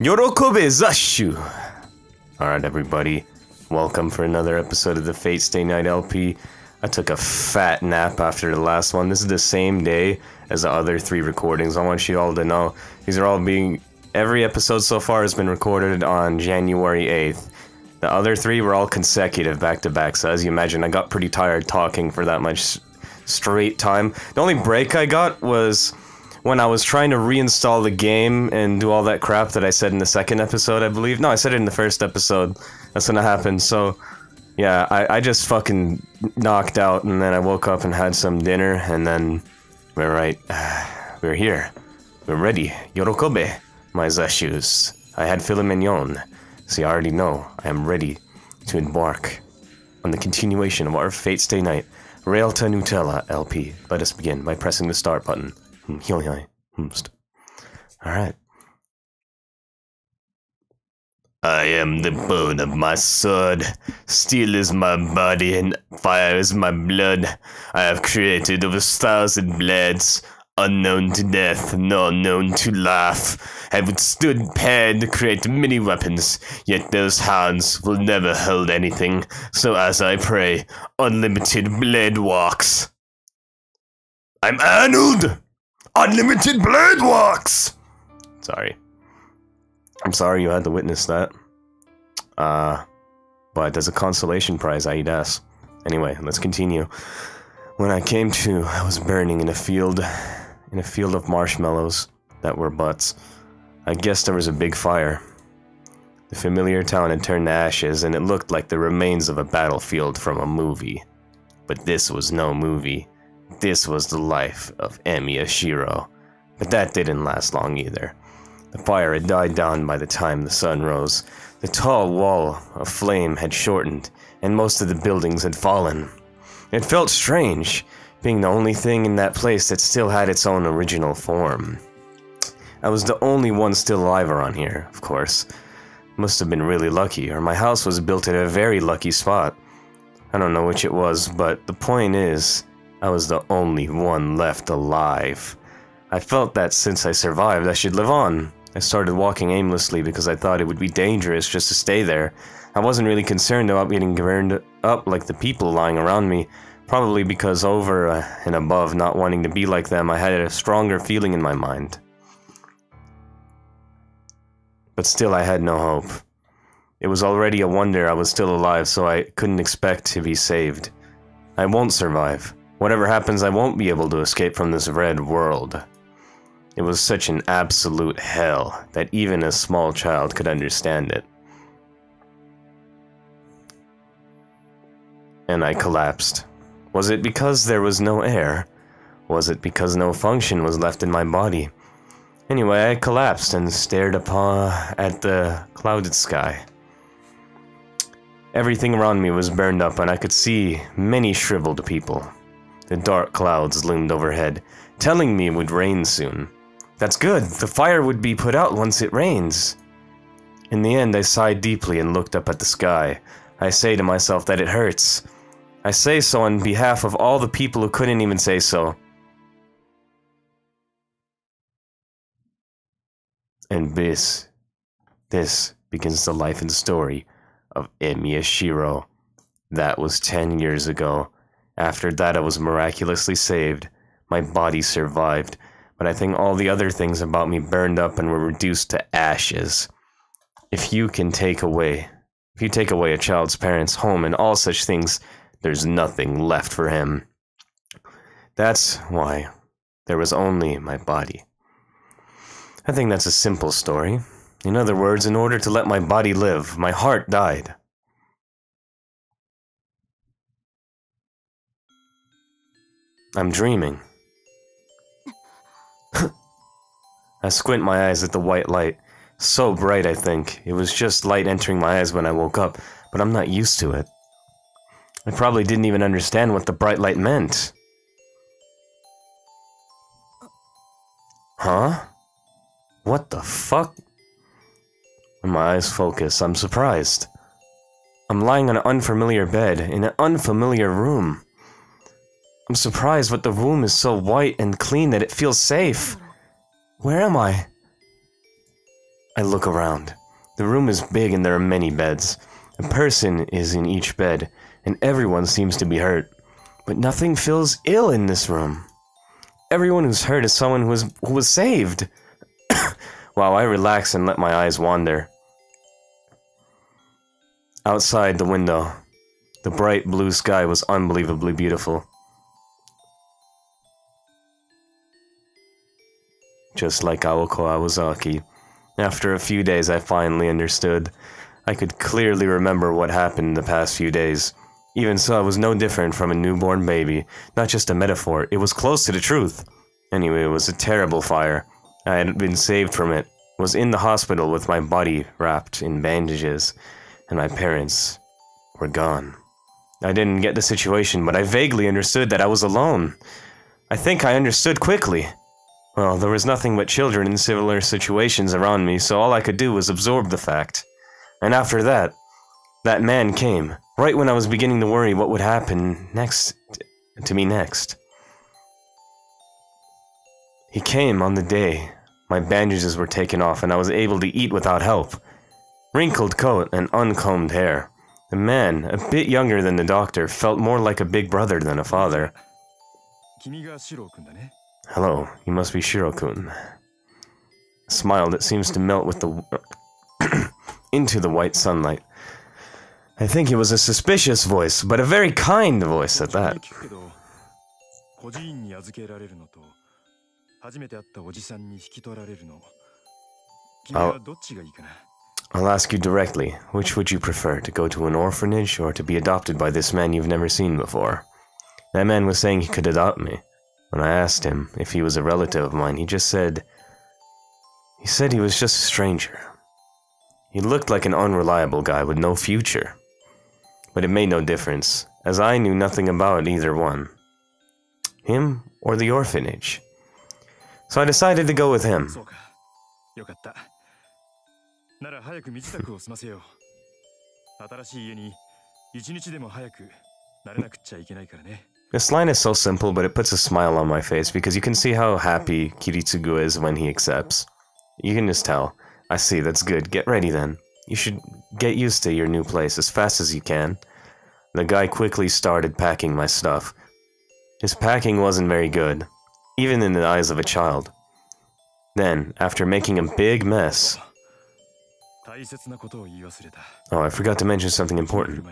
Yorokobe Zashu! Alright, everybody. Welcome for another episode of the Fate Stay Night LP. I took a fat nap after the last one. This is the same day as the other three recordings. I want you all to know these are all being. Every episode so far has been recorded on January 8th. The other three were all consecutive back to back, so as you imagine, I got pretty tired talking for that much straight time. The only break I got was when I was trying to reinstall the game and do all that crap that I said in the second episode, I believe. No, I said it in the first episode. That's when it happened. So, yeah, I, I just fucking knocked out, and then I woke up and had some dinner, and then we're right. we're here. We're ready. Yorokobe, my zashus. I had filet mignon. So you already know I am ready to embark on the continuation of our Fate Stay Night Realta Nutella LP. Let us begin by pressing the start button. Alright. I am the bone of my sword. Steel is my body and fire is my blood. I have created over a thousand blades, unknown to death, nor known to life. Have withstood pain to create many weapons, yet those hands will never hold anything. So as I pray, unlimited blade works. I'm Arnold! Unlimited blade works! Sorry. I'm sorry you had to witness that. Uh, but as a consolation prize, I eat ass. Anyway, let's continue. When I came to, I was burning in a field, in a field of marshmallows that were butts. I guess there was a big fire. The familiar town had turned to ashes, and it looked like the remains of a battlefield from a movie. But this was no movie. This was the life of Emiya Shiro. But that didn't last long either. The fire had died down by the time the sun rose. The tall wall of flame had shortened, and most of the buildings had fallen. It felt strange, being the only thing in that place that still had its own original form. I was the only one still alive around here, of course. Must have been really lucky, or my house was built at a very lucky spot. I don't know which it was, but the point is, I was the only one left alive. I felt that since I survived, I should live on. I started walking aimlessly because I thought it would be dangerous just to stay there. I wasn't really concerned about getting burned up like the people lying around me. Probably because over uh, and above not wanting to be like them, I had a stronger feeling in my mind. But still, I had no hope. It was already a wonder I was still alive, so I couldn't expect to be saved. I won't survive. Whatever happens, I won't be able to escape from this red world. It was such an absolute hell that even a small child could understand it. And I collapsed. Was it because there was no air? Was it because no function was left in my body? Anyway, I collapsed and stared upon at the clouded sky. Everything around me was burned up, and I could see many shriveled people. The dark clouds loomed overhead, telling me it would rain soon. That's good. The fire would be put out once it rains. In the end, I sighed deeply and looked up at the sky. I say to myself that it hurts. I say so on behalf of all the people who couldn't even say so. And this, this begins the life and story of Emiya Shiro. That was 10 years ago. After that, I was miraculously saved. My body survived but I think all the other things about me burned up and were reduced to ashes. If you can take away, if you take away a child's parents' home and all such things, there's nothing left for him. That's why there was only my body. I think that's a simple story. In other words, in order to let my body live, my heart died. I'm dreaming. I squint my eyes at the white light. So bright, I think. It was just light entering my eyes when I woke up, but I'm not used to it. I probably didn't even understand what the bright light meant. Huh? What the fuck? When my eyes focus, I'm surprised. I'm lying on an unfamiliar bed in an unfamiliar room. I'm surprised, but the room is so white and clean that it feels safe. Where am I? I look around. The room is big and there are many beds. A person is in each bed, and everyone seems to be hurt. But nothing feels ill in this room. Everyone who's hurt is someone who was, who was saved. wow, I relax and let my eyes wander. Outside the window, the bright blue sky was unbelievably beautiful. Just like Aoko Aozaki. After a few days, I finally understood. I could clearly remember what happened in the past few days. Even so, I was no different from a newborn baby. Not just a metaphor, it was close to the truth. Anyway, it was a terrible fire. I had been saved from it, was in the hospital with my body wrapped in bandages, and my parents were gone. I didn't get the situation, but I vaguely understood that I was alone. I think I understood quickly. Well, there was nothing but children in similar situations around me, so all I could do was absorb the fact. And after that, that man came, right when I was beginning to worry what would happen next to me next. He came on the day my bandages were taken off and I was able to eat without help. Wrinkled coat and uncombed hair. The man, a bit younger than the doctor, felt more like a big brother than a father. Hello, you must be Shiro-kun. A smile that seems to melt with the into the white sunlight. I think it was a suspicious voice, but a very kind voice at that. 孤児院に預けられるのと初めて会ったおじさんに引き取られるの君はどっちがいいかな I'll ask you directly, which would you prefer, to go to an orphanage or to be adopted by this man you've never seen before? That man was saying he could adopt me. When I asked him if he was a relative of mine, he just said... He said he was just a stranger. He looked like an unreliable guy with no future. But it made no difference, as I knew nothing about either one. Him or the orphanage. So I decided to go with him. This line is so simple, but it puts a smile on my face because you can see how happy Kiritsugu is when he accepts. You can just tell. I see, that's good. Get ready then. You should get used to your new place as fast as you can. The guy quickly started packing my stuff. His packing wasn't very good even in the eyes of a child. Then, after making a big mess... Oh, I forgot to mention something important.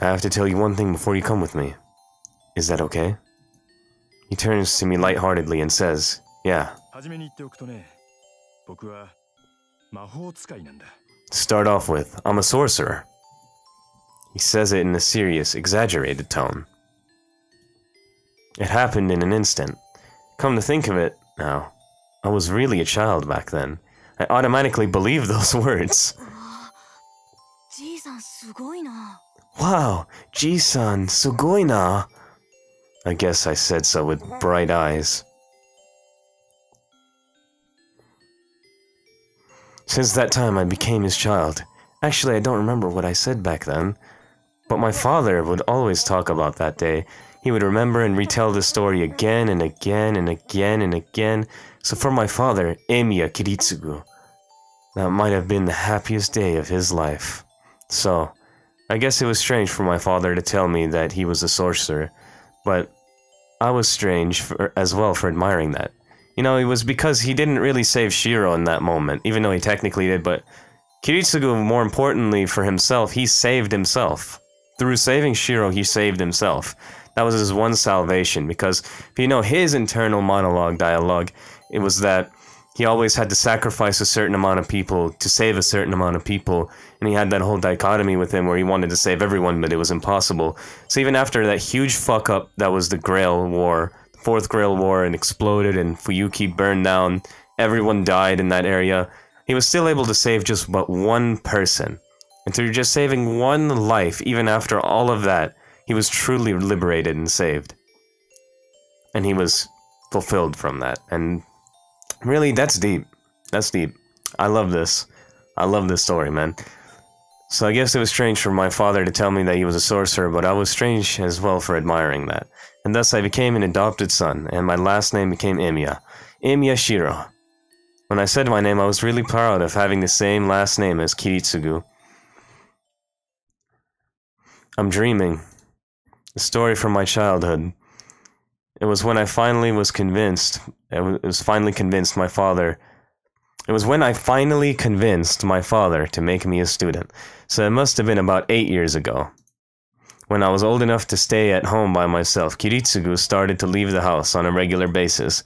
I have to tell you one thing before you come with me. Is that okay? He turns to me lightheartedly and says, Yeah. To start off with, I'm a sorcerer. He says it in a serious, exaggerated tone. It happened in an instant. Come to think of it, now, I was really a child back then. I automatically believed those words. Wow, Ji-san. I guess I said so with bright eyes. Since that time, I became his child. Actually, I don't remember what I said back then. But my father would always talk about that day. He would remember and retell the story again and again and again and again. So for my father, Emiya Kiritsugu, that might have been the happiest day of his life. So, I guess it was strange for my father to tell me that he was a sorcerer, but I was strange for, as well for admiring that. You know, it was because he didn't really save Shiro in that moment, even though he technically did, but Kiritsugu, more importantly for himself, he saved himself. Through saving Shiro, he saved himself. That was his one salvation, because you know his internal monologue dialogue, it was that he always had to sacrifice a certain amount of people to save a certain amount of people, and he had that whole dichotomy with him where he wanted to save everyone, but it was impossible. So even after that huge fuck up that was the Grail War, the Fourth Grail War, and exploded, and Fuyuki burned down, everyone died in that area, he was still able to save just but one person. And through just saving one life, even after all of that, he was truly liberated and saved. And he was fulfilled from that. And really, that's deep. That's deep. I love this. I love this story, man. So I guess it was strange for my father to tell me that he was a sorcerer, but I was strange as well for admiring that. And thus I became an adopted son, and my last name became Emiya. Emiya Shiro. When I said my name, I was really proud of having the same last name as Kiritsugu. I'm dreaming. A story from my childhood. It was when I finally was convinced, it was finally convinced my father it was when I finally convinced my father to make me a student, so it must have been about eight years ago. When I was old enough to stay at home by myself, Kiritsugu started to leave the house on a regular basis.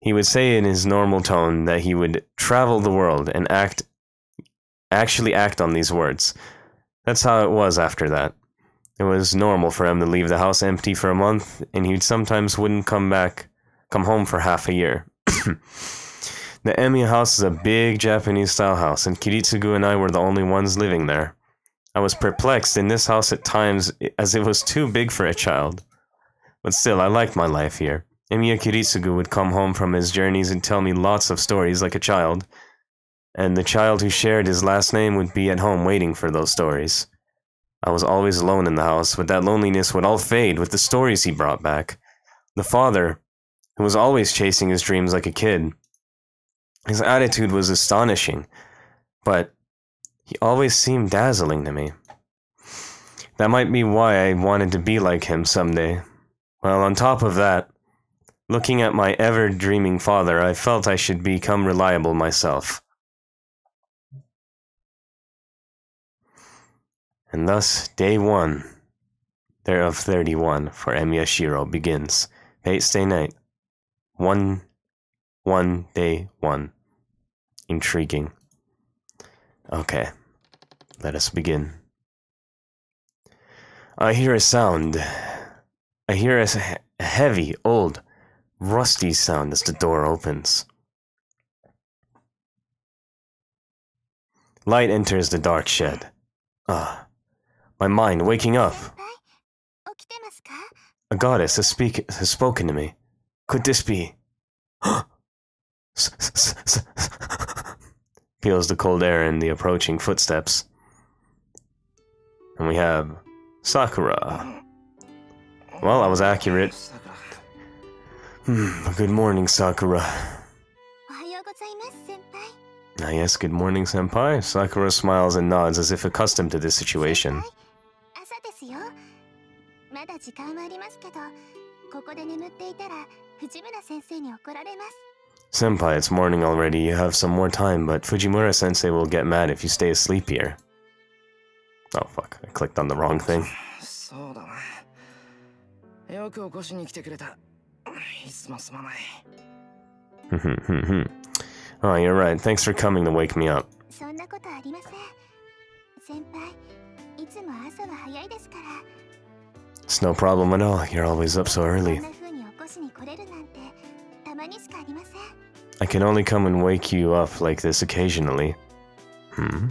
He would say in his normal tone that he would travel the world and act actually act on these words. That's how it was after that. It was normal for him to leave the house empty for a month, and he sometimes wouldn't come back, come home for half a year. The Emiya house is a big Japanese style house, and Kiritsugu and I were the only ones living there. I was perplexed in this house at times as it was too big for a child. But still, I liked my life here. Emiya Kiritsugu would come home from his journeys and tell me lots of stories like a child, and the child who shared his last name would be at home waiting for those stories. I was always alone in the house, but that loneliness would all fade with the stories he brought back. The father, who was always chasing his dreams like a kid, his attitude was astonishing, but he always seemed dazzling to me. That might be why I wanted to be like him someday. Well, on top of that, looking at my ever dreaming father, I felt I should become reliable myself. And thus, day one, there of 31 for Emiya Shiro begins. Fate stay night. One one day one. Intriguing. Okay, let us begin. I hear a sound. I hear a heavy, old, rusty sound as the door opens. Light enters the dark shed. Ah, my mind waking up. A goddess has, speak- has spoken to me. Could this be? Feels the cold air in the approaching footsteps. And we have Sakura. Well, I was accurate. Hmm, good morning, Sakura. Ah, yes, good morning, Senpai. Sakura smiles and nods as if accustomed to this situation. 時間はありますけど、ここで眠っていたら藤村先生に怒られます。Senpai, it's morning already. You have some more time, but Fujimura sensei will get mad if you stay asleep here. Oh fuck, I clicked on the wrong thing. そうだな。よく起こしに来てくれた。いつもすまない。oh, you're right. Thanks for coming to wake me up. そんなことありません。先輩、いつも朝は早いですから。It's no problem at all. You're always up so early. I can only come and wake you up like this occasionally. Hmm.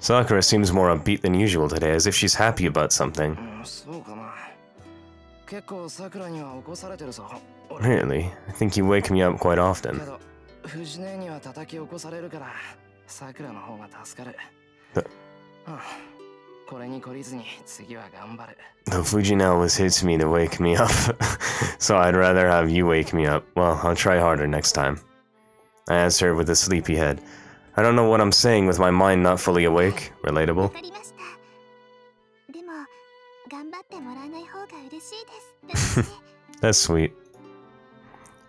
Sakura seems more upbeat than usual today, as if she's happy about something. Really? I think you wake me up quite often. Though Fuji-nee always hits me to wake me up, so I'd rather have you wake me up. Well, I'll try harder next time. I answered with a sleepy head. I don't know what I'm saying with my mind not fully awake. Relatable. That's sweet.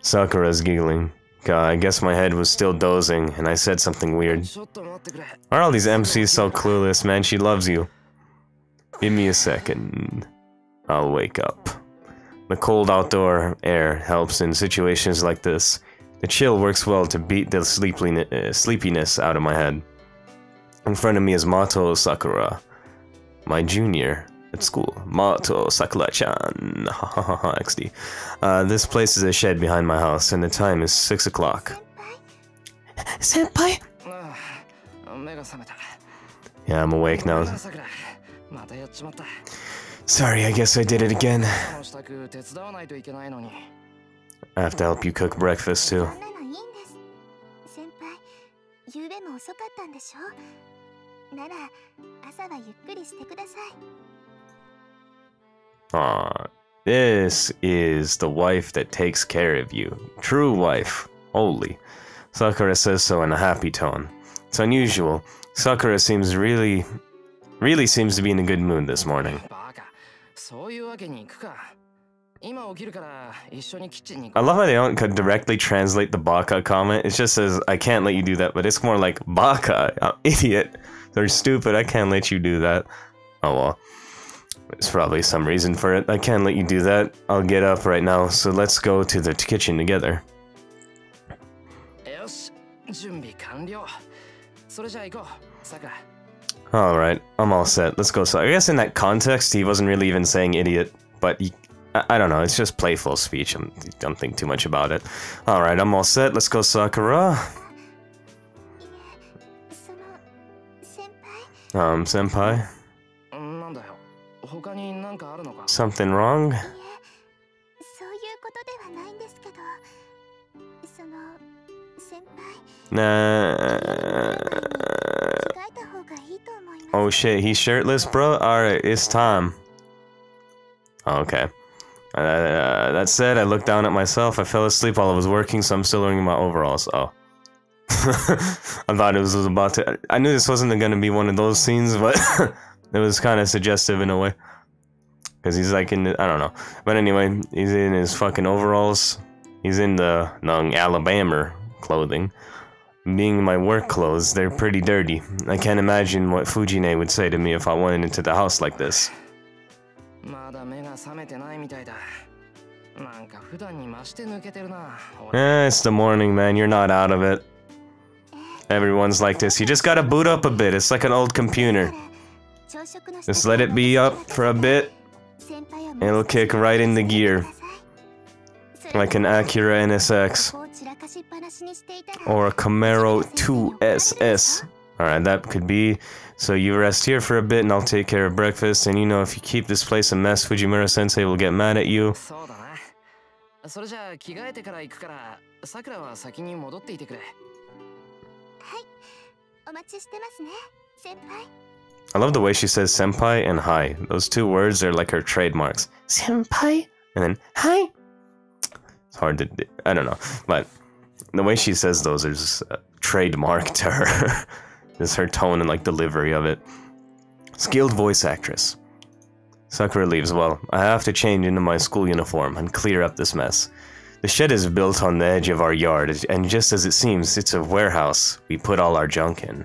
Sakura's giggling. God, I guess my head was still dozing, and I said something weird. Are all these MCs so clueless, man? She loves you. Give me a second. I'll wake up. The cold outdoor air helps in situations like this. The chill works well to beat the uh, sleepiness out of my head. In front of me is Matou Sakura, my junior at school. Matou Sakura-chan. XD. Uh, this place is a shed behind my house, and the time is 6 o'clock. Senpai? Yeah, I'm awake now. Sorry, I guess I did it again. I have to help you cook breakfast too. Ah, this is the wife that takes care of you. True wife, holy. Sakura says so in a happy tone. It's unusual. Sakura seems really Really seems to be in a good mood this morning. I love how they don't directly translate the baka comment. It just says, I can't let you do that, but it's more like, baka, uh, idiot. They're stupid, I can't let you do that. Oh well. There's probably some reason for it. I can't let you do that. I'll get up right now, so let's go to the kitchen together. All right, I'm all set. Let's go. So I guess in that context, he wasn't really even saying idiot, but he, I, I, don't know. It's just playful speech. I'm, don't think too much about it. All right, I'm all set. Let's go, Sakura. Um, senpai. Something wrong? Nah. Oh shit, he's shirtless, bro? Alright, it's time. Oh, okay. Uh, that said, I looked down at myself. I fell asleep while I was working, so I'm still wearing my overalls. Oh. I thought it was, was about to. I knew this wasn't gonna be one of those scenes, but it was kind of suggestive in a way. Because he's like in I don't know. But anyway, he's in his fucking overalls. He's in the Nung Alabama clothing being my work clothes, they're pretty dirty. I can't imagine what Fuji-nee would say to me if I went into the house like this. Eh, it's the morning, man. You're not out of it. Everyone's like this. You just gotta boot up a bit. It's like an old computer. Just let it be up for a bit. It'll kick right into gear. Like an Acura NSX. Or a Camaro 2SS. Alright, that could be. So you rest here for a bit and I'll take care of breakfast. And you know, if you keep this place a mess, Fujimura-sensei will get mad at you. I love the way she says senpai and hi. Those two words are like her trademarks. Senpai? And then hi? It's hard to. I don't know. But the way she says those is uh, trademark to her. Just her tone and like delivery of it. Skilled voice actress. Sakura leaves. Well, I have to change into my school uniform and clear up this mess. The shed is built on the edge of our yard, and just as it seems, it's a warehouse we put all our junk in.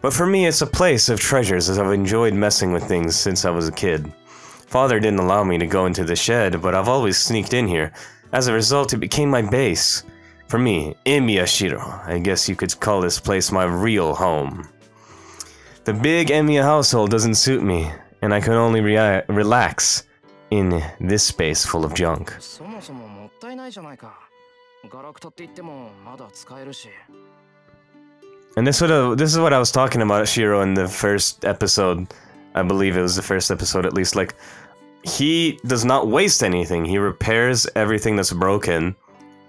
But for me, it's a place of treasures as I've enjoyed messing with things since I was a kid. Father didn't allow me to go into the shed, but I've always sneaked in here. As a result, it became my base. For me, Emiya Shiro, I guess you could call this place my real home. The big Emiya household doesn't suit me, and I can only re relax in this space full of junk. And this sort of this is what I was talking about Shiro in the first episode. I believe it was the first episode at least like he does not waste anything. He repairs everything that's broken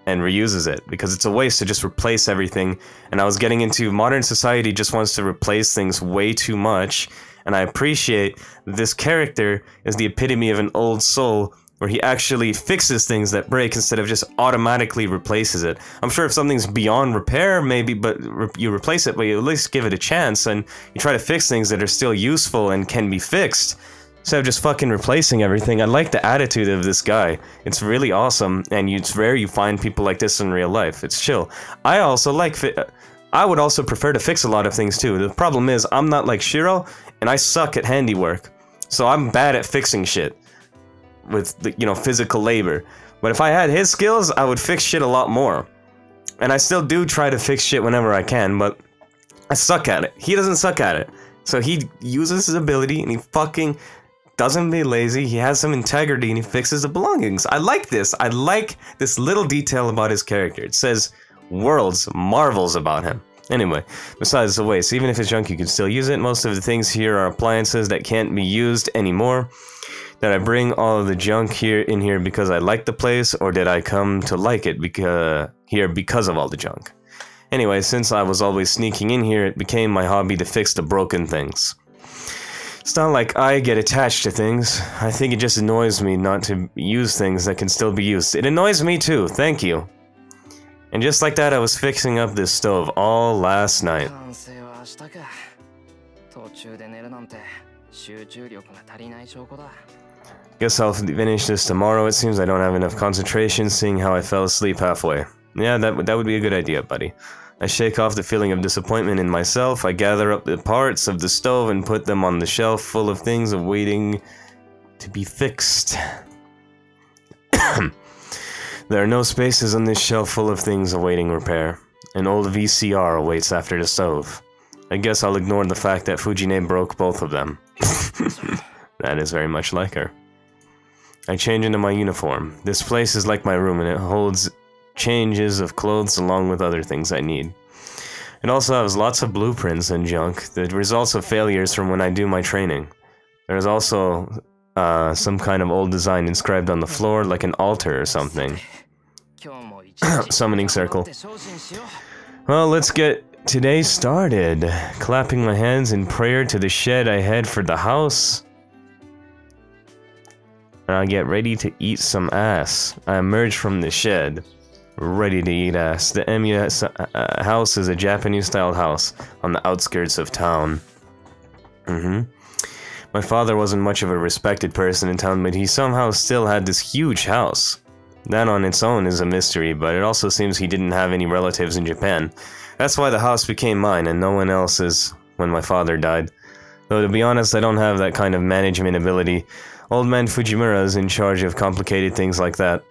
and reuses it because it's a waste to just replace everything. And I was getting into modern society just wants to replace things way too much. And I appreciate this character is the epitome of an old soul where he actually fixes things that break instead of just automatically replaces it. I'm sure if something's beyond repair, maybe, but re- you replace it, but you at least give it a chance and you try to fix things that are still useful and can be fixed. Instead of just fucking replacing everything, I like the attitude of this guy. It's really awesome, and it's rare you find people like this in real life. It's chill. I also like. I would also prefer to fix a lot of things too. The problem is, I'm not like Shiro, and I suck at handiwork. So I'm bad at fixing shit with the, you know physical labor. But if I had his skills, I would fix shit a lot more. And I still do try to fix shit whenever I can, but I suck at it. He doesn't suck at it. So he uses his ability and he fucking doesn't be lazy. He has some integrity and he fixes the belongings. I like this. I like this little detail about his character. It says worlds, marvels about him. Anyway, besides the waste, even if it's junk, you can still use it. Most of the things here are appliances that can't be used anymore. Did I bring all of the junk here in here because I like the place, or did I come to like it because here because of all the junk? Anyway, since I was always sneaking in here, it became my hobby to fix the broken things. It's not like I get attached to things. I think it just annoys me not to use things that can still be used. It annoys me too, thank you. And just like that, I was fixing up this stove all last night. Guess I'll finish this tomorrow. It seems I don't have enough concentration, seeing how I fell asleep halfway. Yeah, that, that would be a good idea, buddy. I shake off the feeling of disappointment in myself. I gather up the parts of the stove and put them on the shelf full of things awaiting to be fixed. there are no spaces on this shelf full of things awaiting repair. An old VCR awaits after the stove. I guess I'll ignore the fact that Fuji-nee broke both of them. that is very much like her. I change into my uniform. This place is like my room and it holds changes of clothes along with other things I need. It also has lots of blueprints and junk, the results of failures from when I do my training. There is also uh, some kind of old design inscribed on the floor, like an altar or something. Summoning circle. Well, let's get today started. Clapping my hands in prayer to the shed I head for the house. And I get ready to eat some ass. I emerge from the shed ready to eat ass. The Emiya uh, house is a Japanese styled house on the outskirts of town. hmm. My father wasn't much of a respected person in town, but he somehow still had this huge house. That on its own is a mystery, but it also seems he didn't have any relatives in Japan. That's why the house became mine and no one else's when my father died. Though to be honest, I don't have that kind of management ability. Old man Fujimura is in charge of complicated things like that.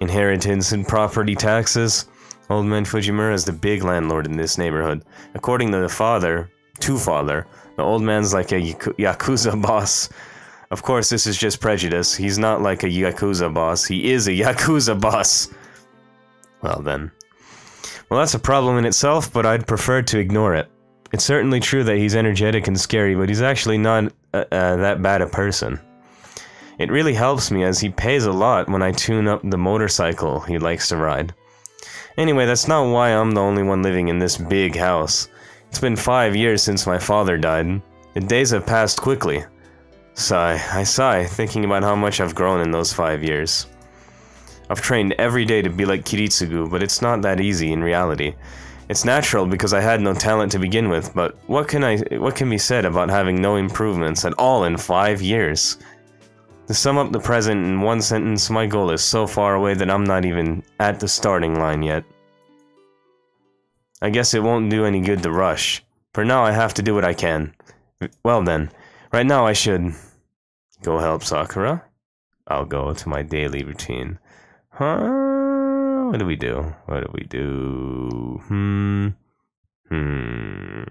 Inheritance and property taxes. Old man Fujimura is the big landlord in this neighborhood. According to the father, to father, the old man's like a yakuza boss. Of course, this is just prejudice. He's not like a yakuza boss. He is a yakuza boss. Well then. Well, that's a problem in itself, but I'd prefer to ignore it. It's certainly true that he's energetic and scary, but he's actually not uh, uh, that bad a person. It really helps me as he pays a lot when I tune up the motorcycle he likes to ride. Anyway, that's not why I'm the only one living in this big house. It's been five years since my father died. The days have passed quickly. Sigh, I sigh, thinking about how much I've grown in those five years. I've trained every day to be like Kiritsugu, but it's not that easy in reality. It's natural because I had no talent to begin with, but what can I what can be said about having no improvements at all in 5 years? To sum up the present in one sentence, my goal is so far away that I'm not even at the starting line yet. I guess it won't do any good to rush. For now I have to do what I can. Well then, right now I should go help Sakura. I'll go to my daily routine. Huh? What do we do? What do we do? Hmm. Hmm.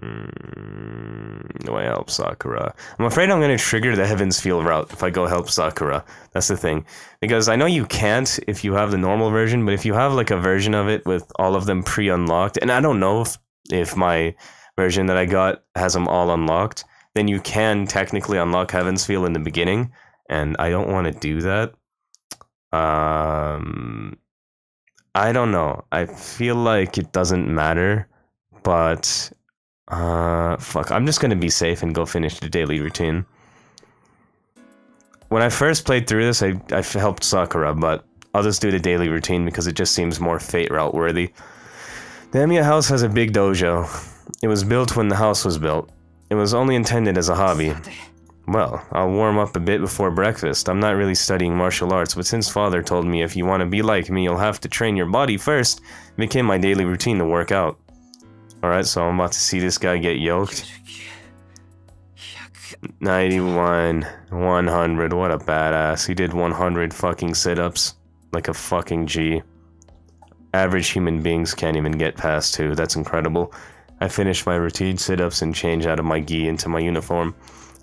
Do I help Sakura? I'm afraid I'm going to trigger the Heavens Feel route if I go help Sakura. That's the thing. Because I know you can't if you have the normal version, but if you have like a version of it with all of them pre unlocked, and I don't know if, if my version that I got has them all unlocked, then you can technically unlock Heavens Feel in the beginning, and I don't want to do that. Um, I don't know. I feel like it doesn't matter, but uh, fuck. I'm just gonna be safe and go finish the daily routine. When I first played through this, I I helped Sakura, but I'll just do the daily routine because it just seems more fate route worthy. The Emiya house has a big dojo. It was built when the house was built. It was only intended as a hobby. Well, I'll warm up a bit before breakfast. I'm not really studying martial arts, but since father told me if you want to be like me, you'll have to train your body first, it became my daily routine to work out. Alright, so I'm about to see this guy get yoked. 91, 100, what a badass. He did 100 fucking sit ups. Like a fucking G. Average human beings can't even get past two. That's incredible. I finished my routine sit ups and changed out of my gi into my uniform.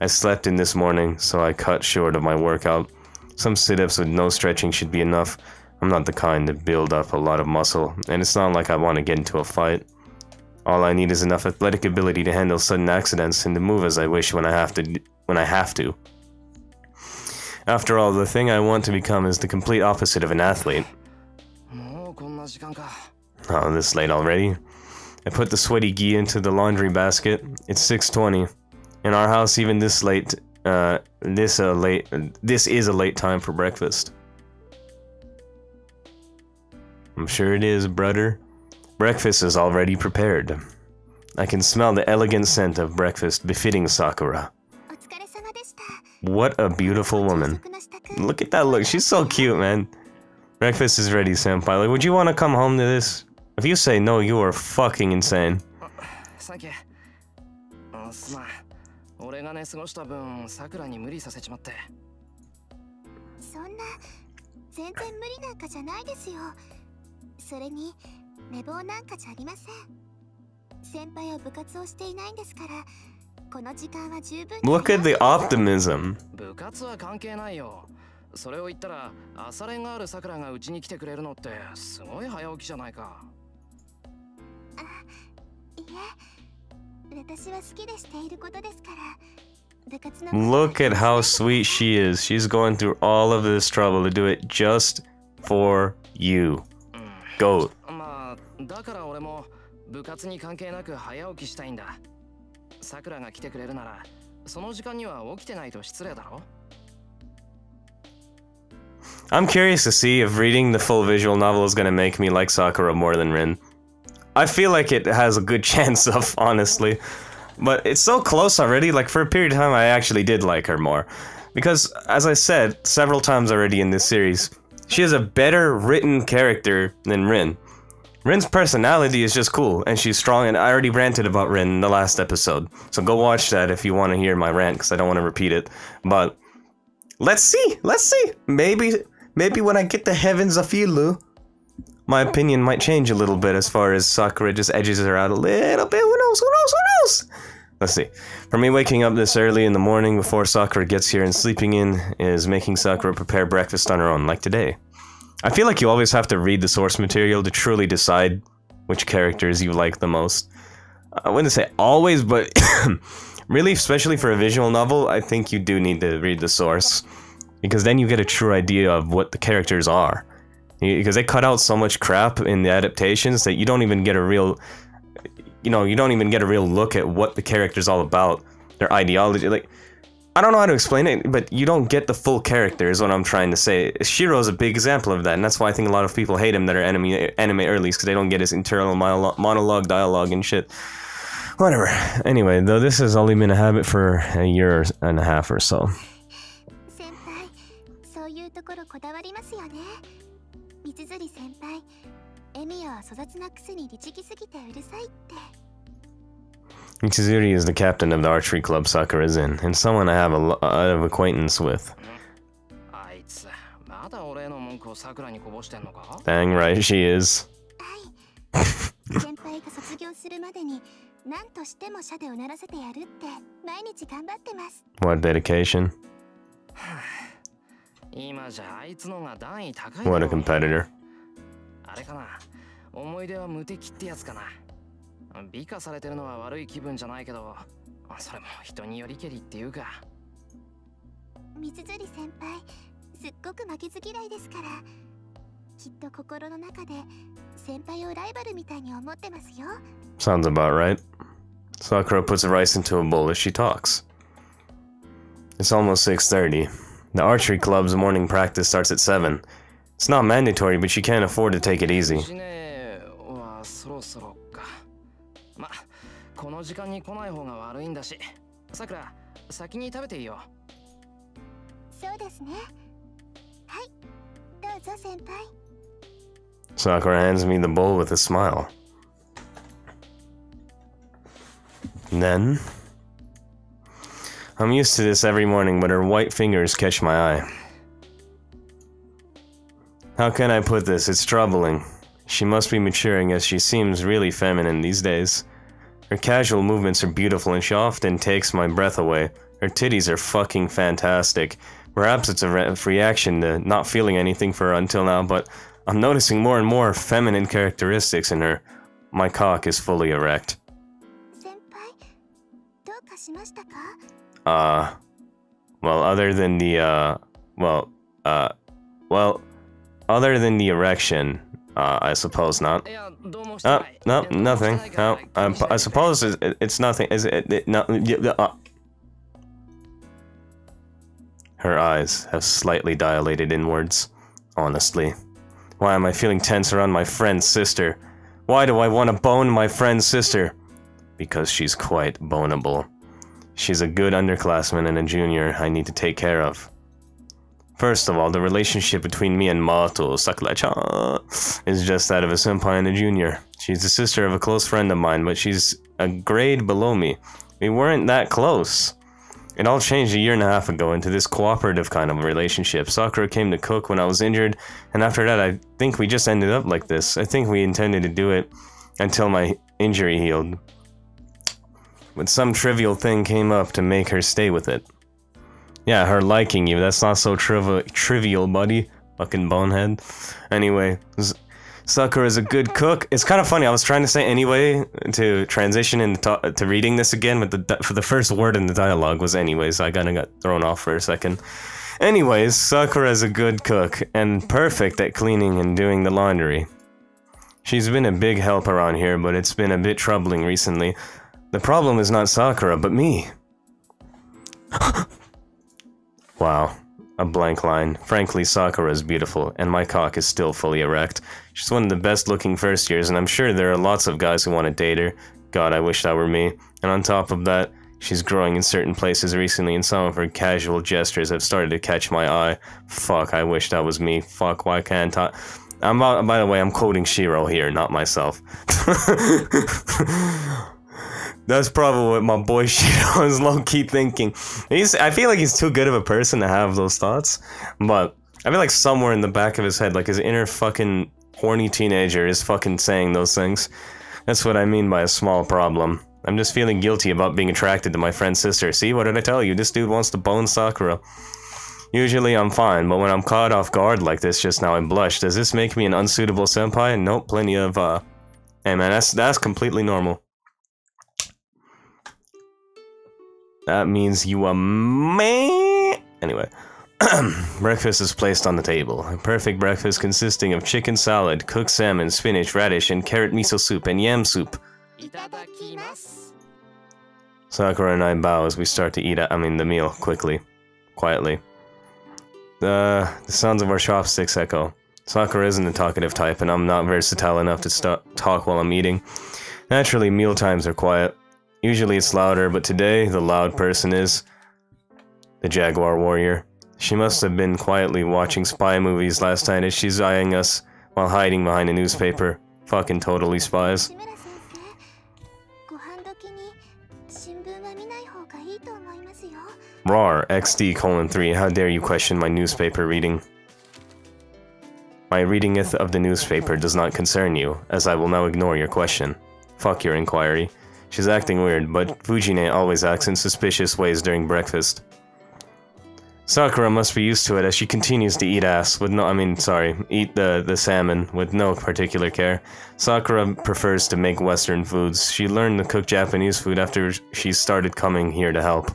I slept in this morning, so I cut short of my workout. Some sit ups with no stretching should be enough. I'm not the kind to build up a lot of muscle, and it's not like I want to get into a fight. All I need is enough athletic ability to handle sudden accidents and to move as I wish when I have to when I have to. After all, the thing I want to become is the complete opposite of an athlete. Oh, this late already? I put the sweaty gi into the laundry basket. It's 6:20. In our house, even this late, uh, this a late, this is a late time for breakfast. I'm sure it is, brother. Breakfast is already prepared. I can smell the elegant scent of breakfast befitting Sakura. What a beautiful woman. Look at that look. She's so cute, man. Breakfast is ready, Senpai. Would you want to come home to this? If you say no, you are fucking insane. サンキューうんすまん俺が寝過ごした分さくらに無理させちまってそんな全然無理なんかじゃないですよそれに寝坊なんかじゃありません先輩は部活をしていないんですからこの時間は十分に Look at the optimism. 部活は関係ないよそれを言ったら朝練があるさくらがうちに来てくれるのってすごい早起きじゃないかいえ私は好きでしていることですから部活の Look at how sweet she is. She's going through all of this trouble to do it just for you. Go. まあだから俺も部活に関係なく早起きしたいんださくらが来てくれるならその時間には起きてないと失礼だろ I'm curious to see if reading the full visual novel is going to make me like Sakura more than Rin. I feel like it has a good chance of, honestly. But it's so close already, like for a period of time I actually did like her more. Because, as I said several times already in this series, she is a better written character than Rin. Rin's personality is just cool, and she's strong, and I already ranted about Rin in the last episode. So go watch that if you want to hear my rant, because I don't want to repeat it. But let's see, let's see. Maybe, maybe when I get the heavens of Filu, my opinion might change a little bit as far as Sakura just edges her out a little bit. Who knows? Who knows? Who knows? Let's see. For me, waking up this early in the morning before Sakura gets here and sleeping in is making Sakura prepare breakfast on her own, like today. I feel like you always have to read the source material to truly decide which characters you like the most. I wouldn't say always, but really, especially for a visual novel, I think you do need to read the source. Because then you get a true idea of what the characters are. Because they cut out so much crap in the adaptations that you don't even get a real. You know, you don't even get a real look at what the character's all about, their ideology. Like, I don't know how to explain it, but you don't get the full character, is what I'm trying to say. Shiro's a big example of that, and that's why I think a lot of people hate him that are anime, anime earlies, because they don't get his internal monologue, monologue, dialogue, and shit. Whatever. Anyway, though this has only been a habit for a year and a half or so. Mitsuzuri is the captain of the archery club Sakura is in, and someone I have a lot of acquaintance with. Dang right she is. what dedication. What a competitor. 美化されてるのは悪い気分じゃないけどそれも人によりけりっていうか。美綴先輩すっごく負けず嫌いですから。きっと心の中で先輩をライバルみたいに思ってますよ。Sounds about right. Sakura puts rice into a bowl as she talks. It's almost 6.30 The archery club's morning practice starts at 7 It's not mandatory but she can't afford to take it easy. まこの時間に来ない方が悪いんだしさくら先に食べていいよそうですねはいどうぞ先輩 Sakura hands me the bowl with a smile. Then, I'm used to this every morning, but her white fingers catch my eye. How can I put this? It's troubling. She must be maturing as she seems really feminine these days. Her casual movements are beautiful and she often takes my breath away. Her titties are fucking fantastic. Perhaps it's a re reaction to not feeling anything for her until now, but I'm noticing more and more feminine characteristics in her. My cock is fully erect. Uh, well, other than the, uh, well, uh, well, other than the erection, uh, I suppose not. Uh, no, nothing. No, I'm, i suppose it's, nothing. Is it, it, no, uh. Her eyes have slightly dilated inwards. Honestly, why am I feeling tense around my friend's sister? Why do I want to bone my friend's sister? Because she's quite boneable. She's a good underclassman and a junior I need to take care of. First of all, the relationship between me and Matou Sakura-chan is just that of a senpai and a junior. She's the sister of a close friend of mine, but she's a grade below me. We weren't that close. It all changed a year and a half ago into this cooperative kind of relationship. Sakura came to cook when I was injured, and after that, I think we just ended up like this. I think we intended to do it until my injury healed. But some trivial thing came up to make her stay with it. Yeah, her liking you. That's not so triv- trivial, buddy. Fucking bonehead. Anyway, Sakura is a good cook. It's kind of funny. I was trying to say anyway to transition into to, reading this again, but the for the first word in the dialogue was anyway, so I kind of got thrown off for a second. Anyways, Sakura is a good cook and perfect at cleaning and doing the laundry. She's been a big help around here, but it's been a bit troubling recently. The problem is not Sakura, but me. wow. A blank line. Frankly, Sakura is beautiful, and my cock is still fully erect. She's one of the best looking first years, and I'm sure there are lots of guys who want to date her. God, I wish that were me. And on top of that, she's growing in certain places recently, and some of her casual gestures have started to catch my eye. Fuck, I wish that was me. Fuck, why can't I? I'm by, by the way, I'm quoting Shiro here, not myself. That's probably what my boy Shiro is low key thinking. He's I feel like he's too good of a person to have those thoughts, but I feel like somewhere in the back of his head, like his inner fucking horny teenager is fucking saying those things. That's what I mean by a small problem. I'm just feeling guilty about being attracted to my friend's sister. See, what did I tell you? This dude wants to bone Sakura. Usually I'm fine, but when I'm caught off guard like this just now, I blush. Does this make me an unsuitable senpai? Nope, plenty of, uh... Hey man, that's, that's completely normal. That means you are me. Anyway. breakfast is placed on the table. A perfect breakfast consisting of chicken salad, cooked salmon, spinach, radish, and carrot miso soup and yam soup. Sakura and I bow as we start to eat, I mean, the meal quickly, quietly. Uh, the sounds of our chopsticks echo. Sakura isn't a talkative type, and I'm not versatile enough to talk while I'm eating. Naturally, meal times are quiet. Usually it's louder, but today the loud person is the Jaguar Warrior. She must have been quietly watching spy movies last night as she's eyeing us while hiding behind a newspaper. Fucking totally spies. RAR XD colon 3, how dare you question my newspaper reading? My readingeth of the newspaper does not concern you, as I will now ignore your question. Fuck your inquiry. She's acting weird, but Fuji-nee always acts in suspicious ways during breakfast. Sakura must be used to it as she continues to eat ass with no I mean sorry, eat the, the salmon with no particular care. Sakura prefers to make western foods. She learned to cook Japanese food after she started coming here to help.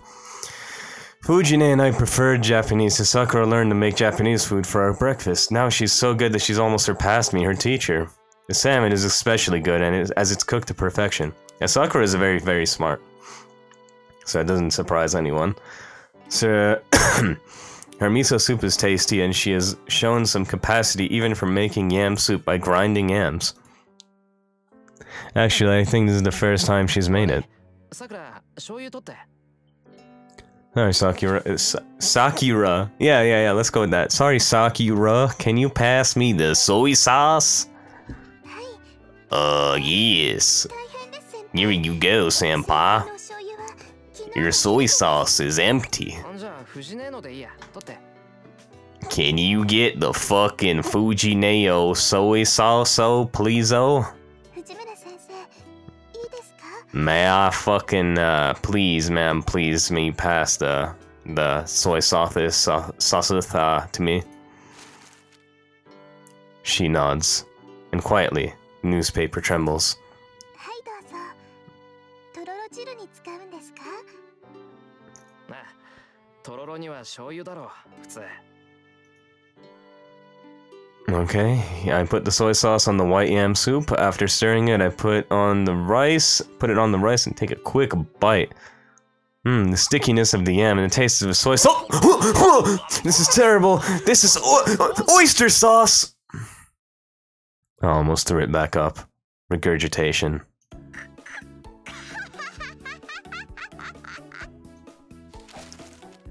Fuji-nee and I preferred Japanese, so Sakura learned to make Japanese food for our breakfast. Now she's so good that she's almost surpassed me, her teacher. The salmon is especially good, and it, as it's cooked to perfection. Sakura is very, very smart. So it doesn't surprise anyone. So her miso soup is tasty and she has shown some capacity even for making yam soup by grinding yams. Actually, I think this is the first time she's made it. Alright, Sakura. Uh, Sakura. Yeah, yeah, yeah, let's go with that. Sorry, Sakura. Can you pass me the soy sauce? Uh, yes. Here you go, Senpai. Your soy sauce is empty. Can you get the fucking Fujineo soy sauce, please, oh? May I fucking, uh, please, ma'am, please me pass the, the soy sauce, uh, sauce uh, to me? She nods, and quietly, newspaper trembles. ろろには醤油だろ普通 Okay, I put the soy sauce on the white yam soup. After stirring it, I put on the rice, put it on the rice and take a quick bite. Mmm, the stickiness of the yam and the taste of the soy sauce. this is terrible. This is oyster sauce. I almost threw it back up. Regurgitation.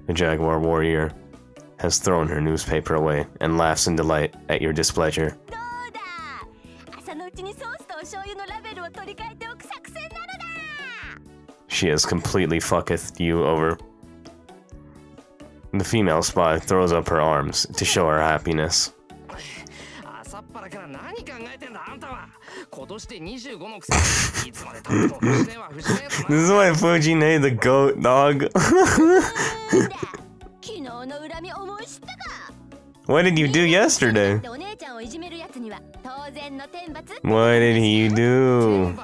the Jaguar warrior, has thrown her newspaper away and laughs in delight at your displeasure. She has completely fucketh you over. The female spy throws up her arms to show her happiness. this is why Fuji-nee the goat dog. what did you do yesterday? What did he do?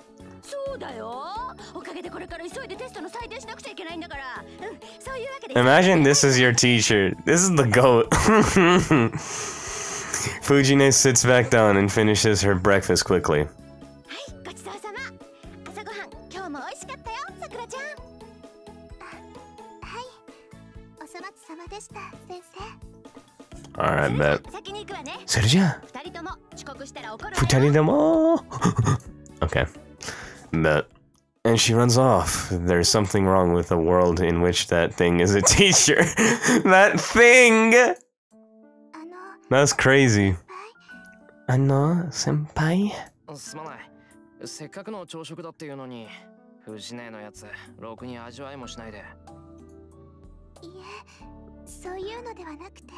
そうだよ。おかげでこれから急いでテストの採点しなくちゃいけないんだから。うんそういうわけで Imagine this is your teacher. This is the goat. Fuji-nee sits back down and finishes her breakfast quickly. Alright, bet. Serja? Futaritomo? okay Bet. And she runs off. There's something wrong with a world in which that thing is a teacher. that thing! あの That's crazy. はい Ano, senpai? すまないせっかくの朝食だっていうのに藤根のやつろくに味わいもしないでいえそういうのではなくて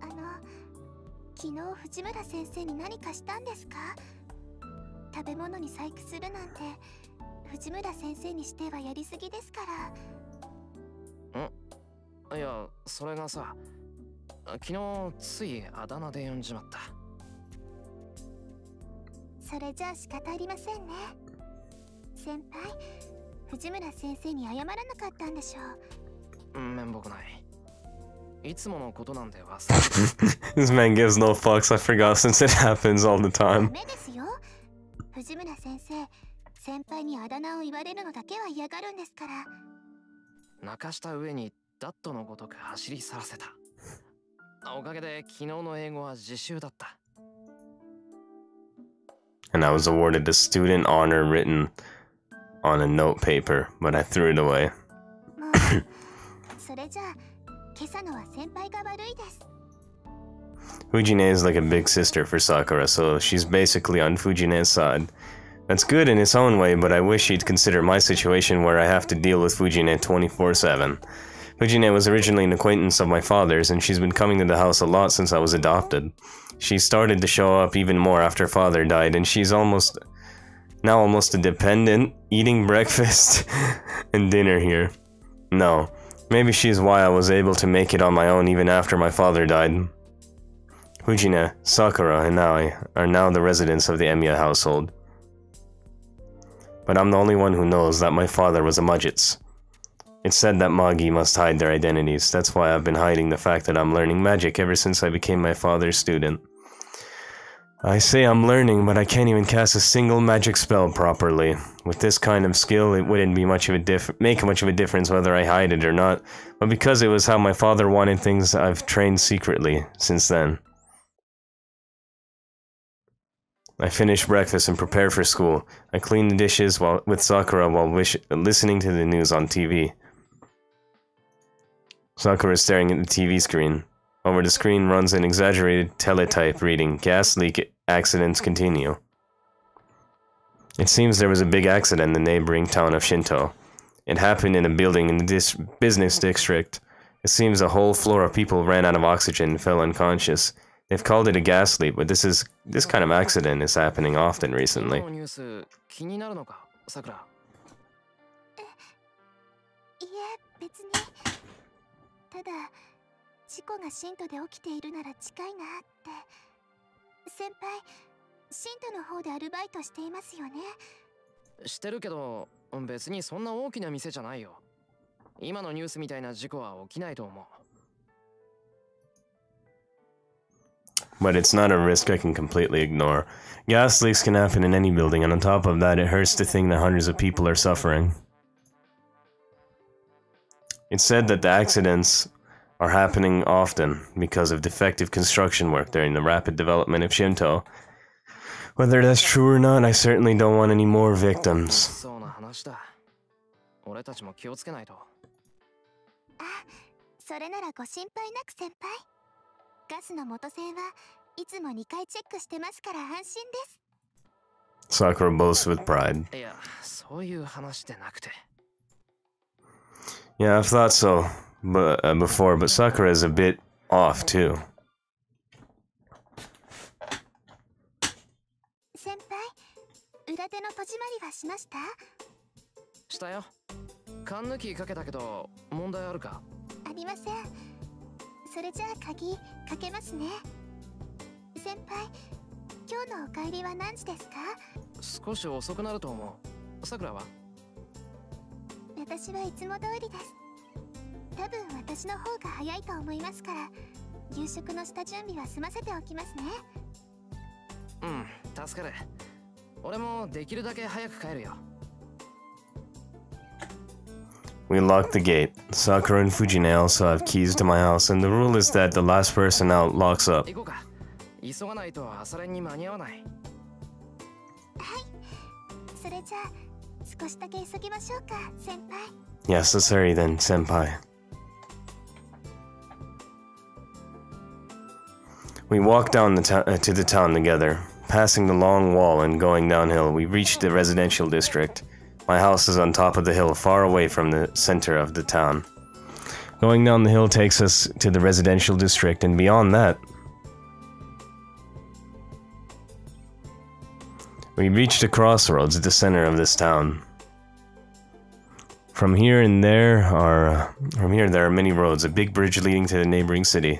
あの昨日藤村先生に何かしたんですか 食べ物に細工するなんて藤村先生にしてはやりすぎですから。いやそれがさ昨日ついあだ名で呼んじまった。それじゃあ仕方ありませんね。先輩藤村先生に謝らなかったんでしょう。面目ない。いつものことなんで忘れて。This man gives no fucks. I forgot since it happens all the ダ time. メですよ藤村先生先輩にあだ名を言われるのだけは嫌がるんですから。泣かした上にダットのごとく走り去らせた。おかげで昨日の英語は自習だった。And I was awarded a student honor written on a note paper, but I threw it away. もうそれじゃあ今朝のは先輩が悪いです Fuji-nee is like a big sister for Sakura, so she's basically on Fuji-nee's side. That's good in its own way, but I wish she'd consider my situation where I have to deal with Fuji-nee 24 7. Fuji-nee was originally an acquaintance of my father's, and she's been coming to the house a lot since I was adopted. She started to show up even more after father died, and she's almost. now almost a dependent, eating breakfast and dinner here. No, maybe she's why I was able to make it on my own even after my father died. Fuji-nee, Sakura, and I are now the residents of the Emiya household. But I'm the only one who knows that my father was a Magus. It's said that Magi must hide their identities. That's why I've been hiding the fact that I'm learning magic ever since I became my father's student. I say I'm learning, but I can't even cast a single magic spell properly. With this kind of skill, it wouldn't be much of a diff- make much of a difference whether I hide it or not. But because it was how my father wanted things, I've trained secretly since then. I finish breakfast and prepare for school. I clean the dishes while with Sakura while wish- listening to the news on TV. Sakura is staring at the TV screen. Over the screen runs an exaggerated teletype reading gas leak accidents continue. It seems there was a big accident in the neighboring town of Shinto. It happened in a building in the business district. It seems a whole floor of people ran out of oxygen and fell unconscious. They've called it a gas leak, but this is this kind of accident is happening often recently. ただ事故が信徒で起きているなら近いなって。先輩信徒の方でアルバイトしていますよね。してるけど別にそんな大きな店じゃないよ。今のニュースみたいな事故は起きないと思う。But it's not a risk I can completely ignore. Gas leaks can happen in any building, and on top of that, it hurts to think that hundreds of people are suffering. It's said that the accidents are happening often because of defective construction work during the rapid development of Shinto. Whether that's true or not, I certainly don't want any more victims. Ah, ガスの元栓はいつも2回チェックしてますから安心です。Sakura boasts with pride. いやそういう話でなくて。Yeah, I've thought so, but uh, before, but Sakura is a bit off too. 先輩裏手の戸締まりはしました？したよ。缶抜きかけたけど問題あるか？ありませんそれじゃあ鍵かけますね。先輩今日のお帰りは何時ですか？少し遅くなると思う。さくらは？私はいつも通りです。多分私の方が早いと思いますから夕食の下準備は済ませておきますね。うん助かる。俺もできるだけ早く帰るよ We locked the gate. Sakura and Fuji-nee also have keys to my house, and the rule is that the last person out locks up. Yes, let's then, senpai. We walked down the uh, to the town together, passing the long wall and going downhill. We reached the residential district. My house is on top of the hill, far away from the center of the town. Going down the hill takes us to the residential district, and beyond that, we reach the crossroads at the center of this town. From here and there are from here there are many roads, a big bridge leading to the neighboring city.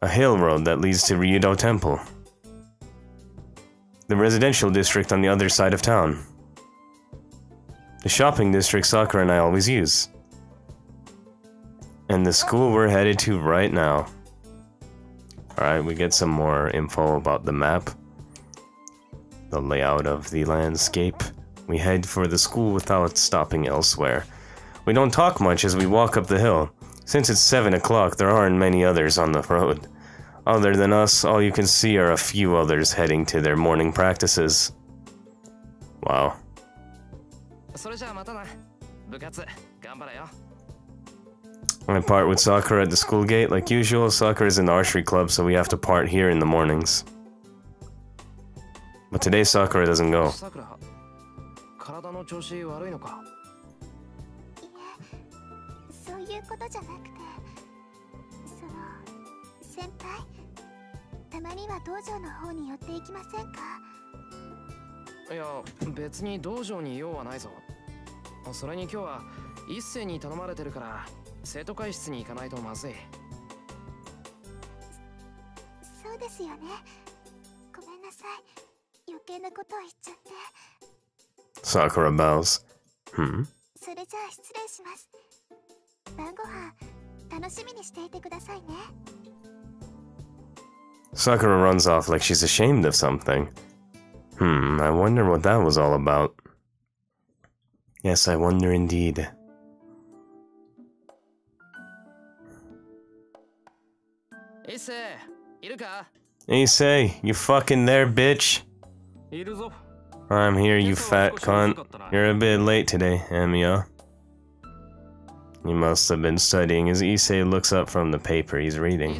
A hill road that leads to Ryudo Temple. The residential district on the other side of town. The shopping district Sakura and I always use. And the school we're headed to right now. Alright, we get some more info about the map. The layout of the landscape. We head for the school without stopping elsewhere. We don't talk much as we walk up the hill. Since it's 7 o'clock, there aren't many others on the road. Other than us, all you can see are a few others heading to their morning practices. Wow. それじゃあまたな部活頑張れよ I part with Sakura at the school gate. Like usual, Sakura is in the archery club, so we have to part here in the mornings. But today, Sakura doesn't go. さくら体の調子悪いのかそういうことじゃなくてその先輩たまには道場の方に寄っていきませんかいや別に道場に用はないぞそれに今日は一斉に頼まれてるから生徒会室に行かないとまずいそうですよねごめんなさい余計なことを言っちゃって Sakura bows. Hmm? それじゃあ失礼します晩ご飯楽しみにしていてくださいね Sakura runs off like she's ashamed of something. Hmm, I wonder what that was all about. Yes, I wonder indeed. Issei, you fucking there, bitch? I'm here, you fat cunt. You're a bit late today, Emiya. You must have been studying as Issei looks up from the paper he's reading.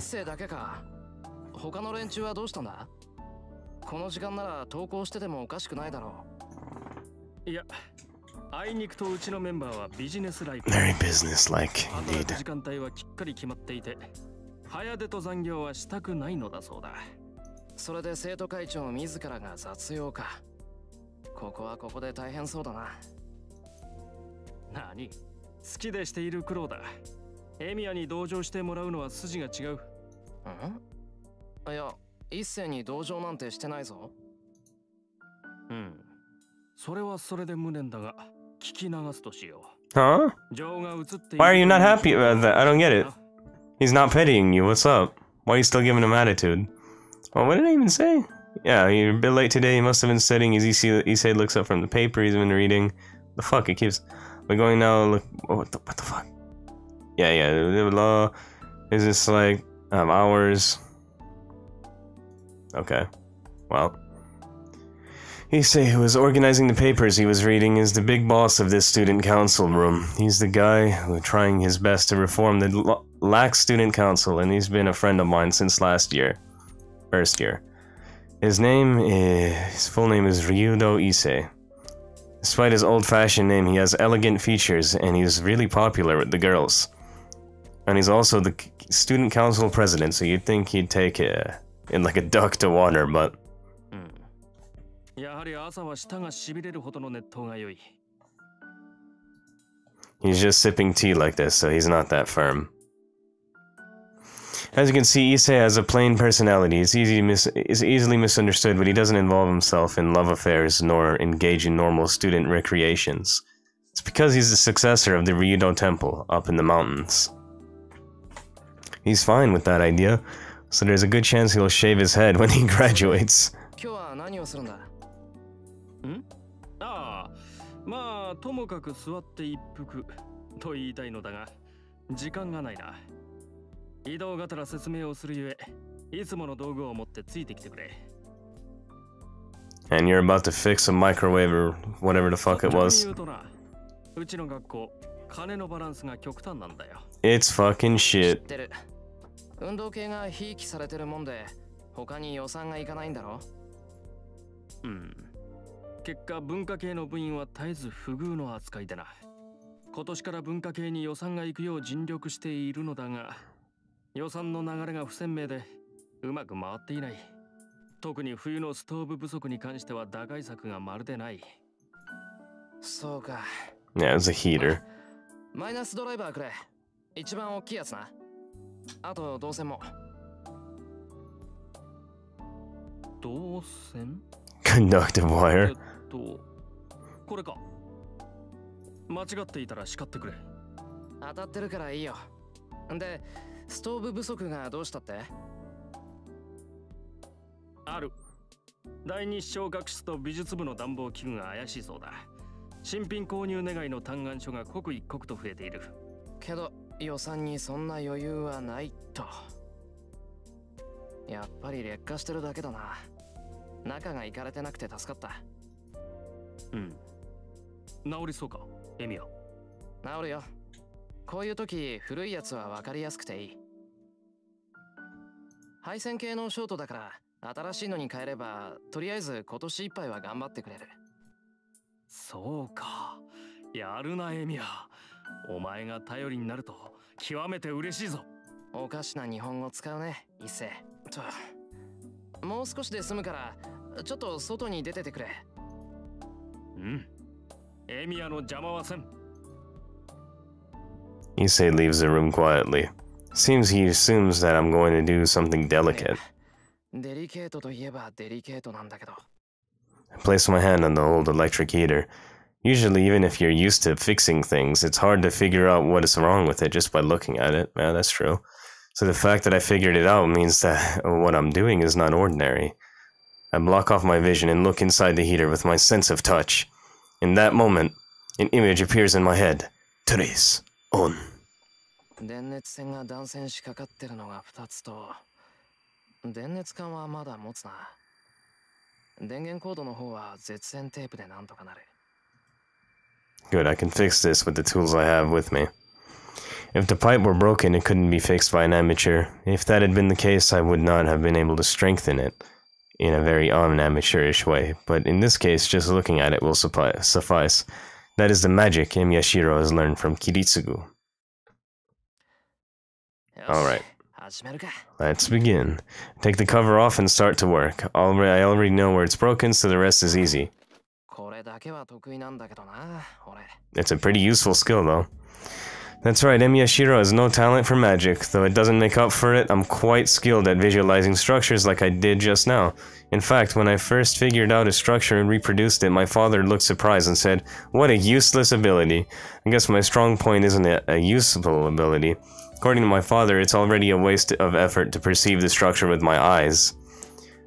あいにくとうちのメンバーはビジネスライフ。Very businesslike, 働く indeed. 時間帯はきっかり決まっていて早出と残業はしたくないのだそうだ。うそれで生徒会長自らが雑用か。ここはここで大変そうだな。何？好きでしている苦労だ。エミヤに同情してもらうのは筋が違う。ん？いや一斉に同情なんてしてないぞ。うんそれはそれで無念だが聞き流すとしよ Huh? うジョーが映ってい Why are you not る happy about that? I don't get it. He's not pitying you. What's up? Why are you still giving him attitude? Well, what did I even say? Yeah, you're a bit late today. He must have been studying. As Issei, Issei looks up from the paper he's been reading. The fuck? It keeps. We're going now. Look. Oh, what, the, what the fuck? Yeah, yeah. The law is this like um, hours? Okay. Well. Issei, who was organizing the papers he was reading, is the big boss of this student council room. He's the guy who trying his best to reform the L- lax student council, and he's been a friend of mine since last year. First year. His name is. His full name is Ryudo Issei. Despite his old fashioned name, he has elegant features, and he's really popular with the girls. And he's also the student council president, so you'd think he'd take it in like a duck to water, but やはり朝は舌がしびれるほどの熱湯が良い He's just sipping tea like this, so he's not that firm. As you can see, Issei has a plain personality. He's, easy mis- is easily misunderstood, but he doesn't involve himself in love affairs nor engage in normal student recreations. It's because he's the successor of the Ryudo Temple up in the mountains. He's fine with that idea, so there's a good chance he'll shave his head when he graduates. 今日は何をするんだ まあともかく座って一服と言いたいのだが時間がないな移動がてら説明をするゆえいつもの道具を持ってついてきてくれ And you're about to fix a microwave or whatever the fuck it 逆に was. 言うとなうちの学校金のバランスが極端なんだよ It's fucking 知っ shit. てる運動系がひいきされてるもんで他に予算がいかないんだろうん 結果文化系の部員は絶えず不遇の扱いでな。今年から文化系に予算が行くよう尽力しているのだが予算の流れが不鮮明でうまく回っていない。特に冬のストーブ不足に関しては打開策がまるでない。そうか。Yeah, it was a heater. マイナスドライバーくれ。一番大きいやつな。あと動線も。動線 Conductive え wire. っとこれか。間違っていたら叱ってくれ。当たってるからいいよ。でストーブ不足がどうしたって？ある。第二視聴覚室と美術部の暖房器具が怪しいそうだ。新品購入願いの嘆願書が刻一刻と増えている。けど予算にそんな余裕はないと。やっぱり劣化してるだけだな。中がいかれてなくて助かったうん。治りそうか？エミヤ治るよ。こういう時古いやつは分かりやすくていい。配線系のショートだから新しいのに変えればとりあえず今年いっぱいは頑張ってくれる。そうか。やるなエミヤお前が頼りになると極めて嬉しいぞ。おかしな日本語使うね一世ともう少しで済むからちょっと外に出ててくれ Hmm? Issei leaves the room quietly. Seems he assumes that I'm going to do something delicate. I place my hand on the old electric heater. Usually, even if you're used to fixing things, it's hard to figure out what is wrong with it just by looking at it. Yeah, that's true. So the fact that I figured it out means that what I'm doing is not ordinary. I block off my vision and look inside the heater with my sense of touch. In that moment, an image appears in my head. Trace, on. 電熱線が断線しかかってるのが2つと電熱管はまだ持つな電源コードの方は絶縁テープでなんとかなる Good, I can fix this with the tools I have with me. If the pipe were broken, it couldn't be fixed by an amateur. If that had been the case, I would not have been able to strengthen it in a very unamateurish way, but in this case, just looking at it will suffice. That is the magic M. Has learned from Kiritsugu. All right. Let's begin. Take the cover off and start to work. I already know where it's broken, so the rest is easy. It's a pretty useful skill, though. That's right, Emiya Shiro has no talent for magic, though it doesn't make up for it, I'm quite skilled at visualizing structures like I did just now. In fact, when I first figured out a structure and reproduced it, my father looked surprised and said, What a useless ability. I guess my strong point isn't a, a useful ability. According to my father, it's already a waste of effort to perceive the structure with my eyes.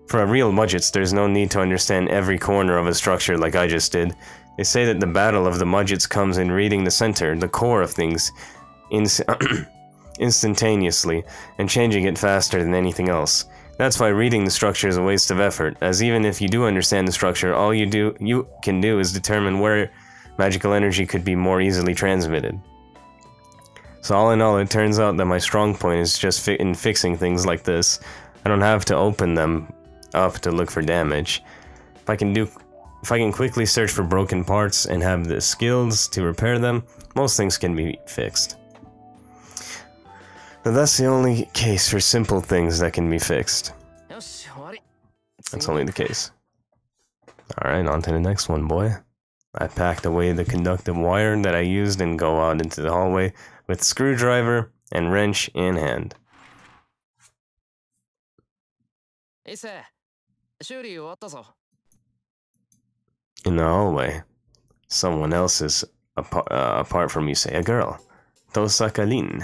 For a real Magus, there's no need to understand every corner of a structure like I just did. They say that the battle of the Magus comes in reading the center, the core of things, ins- instantaneously, and changing it faster than anything else. That's why reading the structure is a waste of effort, as even if you do understand the structure, all you do you can do is determine where magical energy could be more easily transmitted. So all in all, it turns out that my strong point is just fi- in fixing things like this. I don't have to open them up to look for damage. If I can do if I can quickly search for broken parts and have the skills to repair them, most things can be fixed. But that's the only case for simple things that can be fixed. よし終わり That's only the case. Alright, on to the next one, boy. I packed away the conductive wire that I used and go out into the hallway with screwdriver and wrench in hand. いいせ修理終わったぞ In the hallway, someone else is apart, uh, apart from you, say a girl. Tosaka Rin.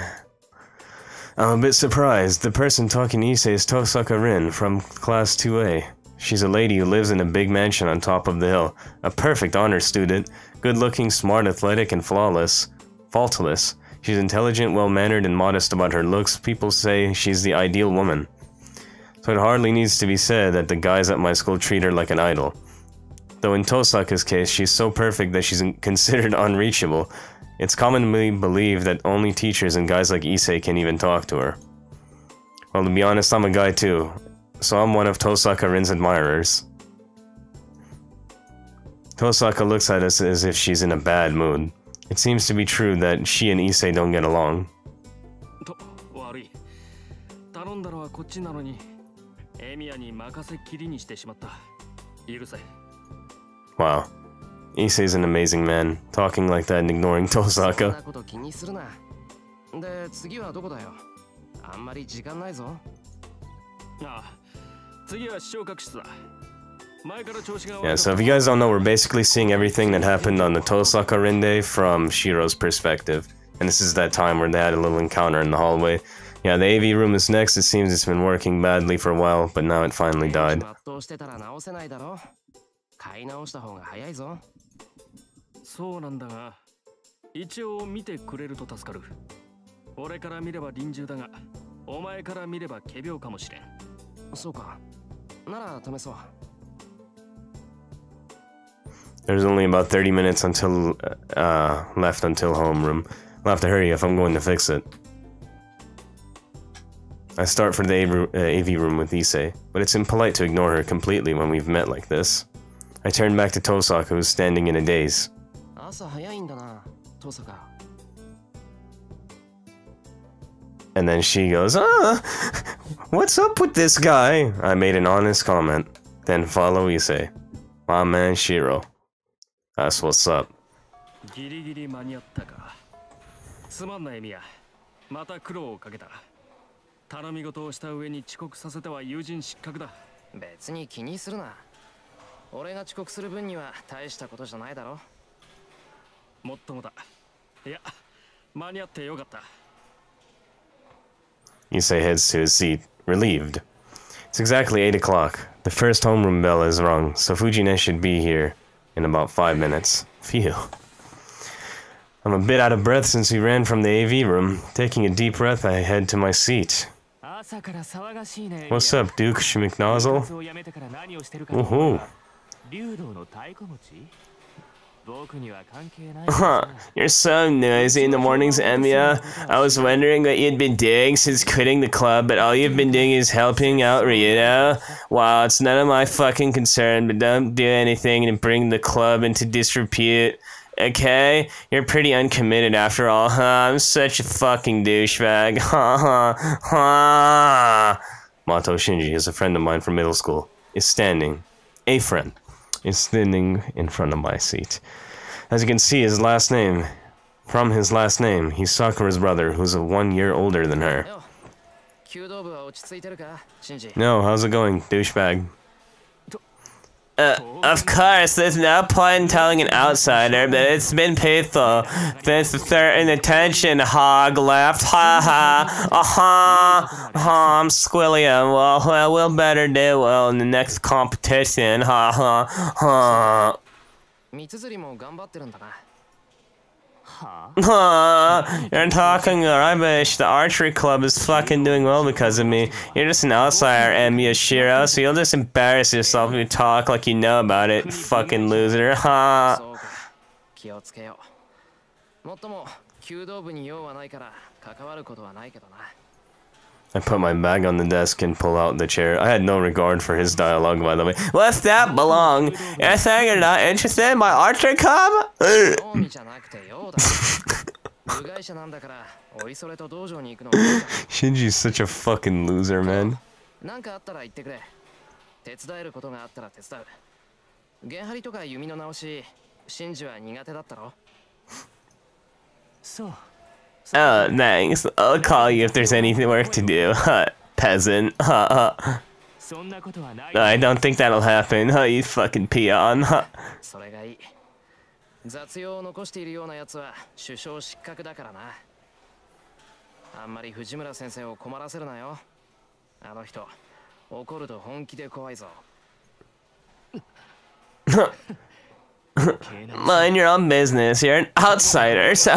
I'm a bit surprised. The person talking to Issei is Tosaka Rin from Class 2A. She's a lady who lives in a big mansion on top of the hill. A perfect honor student. Good looking, smart, athletic, and flawless. Faultless. She's intelligent, well mannered, and modest about her looks. People say she's the ideal woman. So it hardly needs to be said that the guys at my school treat her like an idol. Though in Tosaka's case, she's so perfect that she's considered unreachable. It's commonly believed that only teachers and guys like Issei can even talk to her. Well, to be honest, I'm a guy too, so I'm one of Tosaka Rin's admirers. Tosaka looks at us as if she's in a bad mood. It seems to be true that she and Issei don't get along. Wow. Issei's an amazing man, talking like that and ignoring そん Tosaka. なこと気にするなで次はどこだよあんまり時間ないぞああ次は視聴覚室だ前から調子が Yeah, so if you guys don't know, we're basically seeing everything that happened on the Tosaka Rinde from Shiro's perspective. And this is that time where they had a little encounter in the hallway. Yeah, the AV room is next. It seems it's been working badly for a while, but now it finally died. 買い直した方が早いぞそうなんだが一応見てくれると助かる俺から見れば臨終だがお前から見れば仮病かもしれんそうかなら試そう There's only about 30 minutes until uh, left until homeroom. I'll have to hurry if I'm going to fix it. I start for the AV, uh, room with Issei, but it's impolite to ignore her completely when we've met like this. I turn back to Tosaka, who's standing in a daze. 朝早いんだな登坂 And then she goes, Ah, what's up with this guy? I made an honest comment. Then follow Issei. My man Shiro. That's what's up. ギリギリ間に合ったかすまんなエミヤまた苦労をかけた頼み事をした上に遅刻させては友人失格だ別に気にするな 俺が遅刻する分には大したことじゃないだろもっともだいや間に合ってよかった Yusei heads to his seat, relieved. It's exactly 8 o'clock. The first homeroom bell is rung, so Fuji-nee should be here in about 5 minutes. Phew. I'm a bit out of breath since we ran from the AV room. Taking a deep breath, I head to my seat. What's up, Duke Schmicknozzle? Woohoo! Huh. You're so noisy in the mornings, Emiya. I was wondering what you'd been doing since quitting the club, but all you've been doing is helping out Ryo. Wow, it's none of my fucking concern, but don't do anything to bring the club into disrepute. Okay? You're pretty uncommitted after all, huh? I'm such a fucking douchebag. Ha ha ha. Matou Shinji is a friend of mine from middle school. Is standing. A friend is standing in front of my seat. As you can see, his last name. From his last name, he's Sakura's brother, who's one year older than her. Oh. No, how's it going, douchebag? Uh, of course, there's no point in telling an outsider, but it's been peaceful since a certain attention hog left. Ha ha. Uh huh. Ha, I'm Squilliam. Well, well, we'll better do well in the next competition. Ha ha. Ha. You're talking rubbish. The archery club is fucking doing well because of me. You're just an outsider, Emiya Shiro, so you'll just embarrass yourself if you talk like you know about it, fucking loser. Ha. I put my bag on the desk and pull out the chair. I had no regard for his dialogue, by the way. What's that belong? You're you're not interested in my archer come. Shinji's such a fucking loser, man. So Oh, thanks. I'll call you if there's any work to do. Huh, peasant. Huh, huh. そんなことはない I don't think that'll happen. Huh, you fucking peon. Huh. それがいい雑用を残しているようなやつは首相失格だからなあんまり藤村先生を困らせるなよあの人怒ると本気で怖いぞ Mind your own business, you're an outsider, so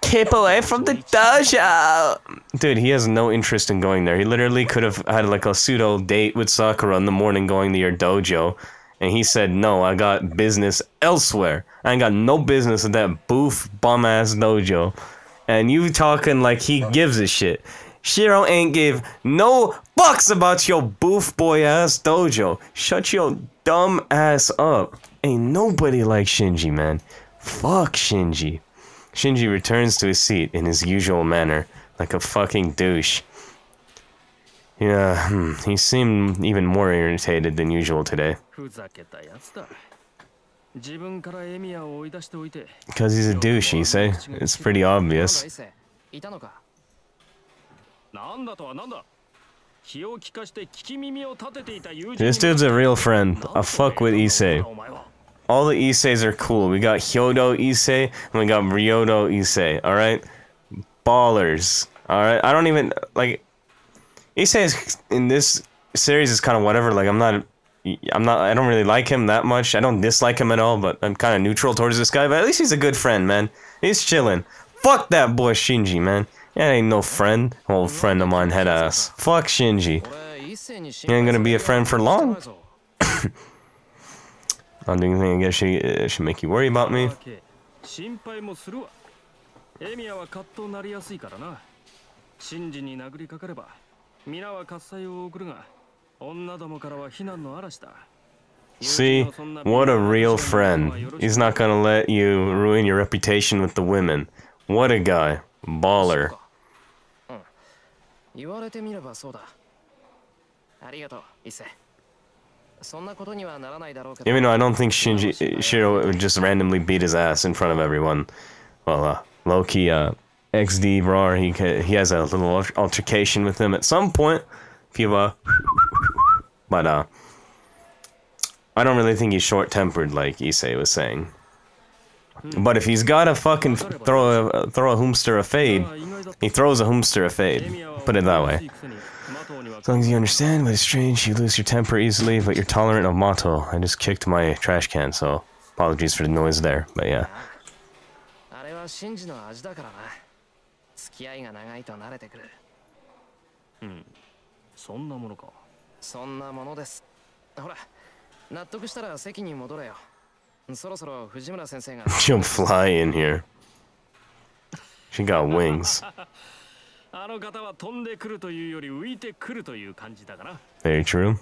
keep away from the dojo! Dude, he has no interest in going there. He literally could have had like a pseudo date with Sakura in the morning going to your dojo. And he said, no, I got business elsewhere. I ain't got no business at that boof bum-ass dojo. And you talking like he gives a shit. Shiro ain't give no fucks about your boof boy ass dojo. Shut your dumb ass up. Ain't nobody like Shinji, man. Fuck Shinji. Shinji returns to his seat in his usual manner, like a fucking douche. Yeah, hmm, he seemed even more irritated than usual today. ふざけたやつだ自分からエミヤを追い出しておいて Because he's a douche, you say? It's pretty なんだ obvious. 伊勢いたのかなんだとはなんだ気を利かして聞き耳を立てていた友人 This dude's a real friend. I fuck with Issei. All the Isseis are cool. We got Hyodo Issei and we got Ryudo Issei. All right, ballers. All right, I don't even like Issei is, in this series is kind of whatever. Like I'm not, I'm not. I don't really like him that much. I don't dislike him at all, but I'm kind of neutral towards this guy. But at least he's a good friend, man. He's chilling. Fuck that boy Shinji, man. That ain't no friend. Old friend of mine, head ass. Fuck Shinji. He ain't gonna be a friend for long. 心配するぞ I don't think I guess she uh, should make you worry about me. わけ心配もするわエミヤはカッとなりやすいからな真珠に殴りかかれば皆は喝采を送るが女どもからは非難の嵐だ See, what a real friend. He's not gonna let you ruin your reputation with the women. What a guy. Baller. 言われてみればそうだありがとう伊勢 even though I don't think Shinji uh, Shiro would just randomly beat his ass in front of everyone. Well, uh, Loki, uh, XD Rar, he he has a little altercation with him at some point. If you uh, but uh, I don't really think he's short-tempered like Issei was saying. But if he's gotta fucking throw a throw a hoomster a fade, he throws a hoomster a fade. Put it that way. As long as you understand, but it's strange, you lose your temper easily, but you're tolerant of Matou. I just kicked my trash can, so apologies for the noise there, but yeah. 付き合いが長いと慣れてくるうんそんなものかそんなものですほら納得したら席に戻れよそろそろ藤村先生が fly in here She got wings very true.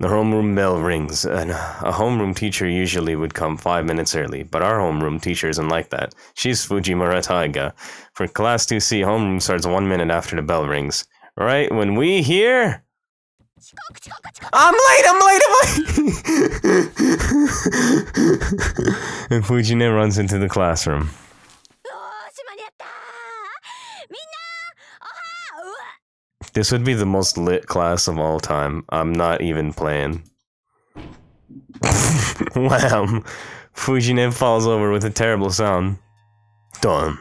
The homeroom bell rings, and a homeroom teacher usually would come five minutes early, but our homeroom teacher isn't like that. She's Fujimura Taiga. For Class 2C, homeroom starts one minute after the bell rings. Right when we hear... I'm late, I'm late, I'm late! and Fuji-nee runs into the classroom. This would be the most lit class of all time. I'm not even playing. Wham! Fuji-nee falls over with a terrible sound. Done.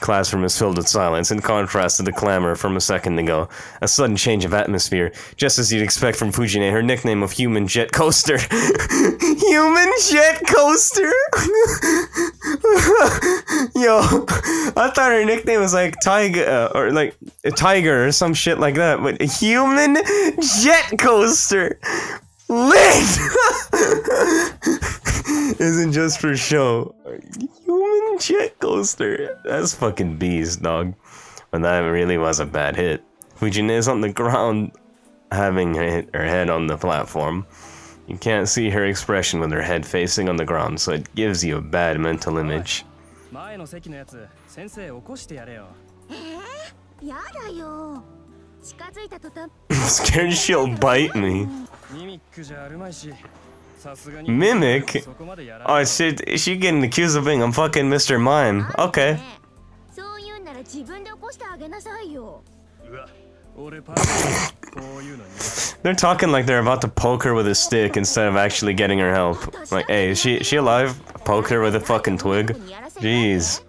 Classroom is filled with silence, in contrast to the clamor from a second ago. A sudden change of atmosphere, just as you'd expect from Fuji-nee, her nickname of Human Jet Coaster. human Jet Coaster? Yo, I thought her nickname was like Tiger, uh, or like a Tiger or some shit like that, but Human Jet Coaster! Lit! Isn't just for show. Human jet coaster. That's fucking beast, dog. But that really was a bad hit. Fuji-nee is on the ground, having her head on the platform. You can't see her expression with her head facing on the ground, so it gives you a bad mental image. I'm scared she'll bite me. Mimic? Oh shit, she getting accused of being a fucking Mr. Mime. Ah, okay. they're talking like they're about to poke her with a stick instead of actually getting her help. Like, hey, is she, she alive? Poke her with a fucking twig? Jeez.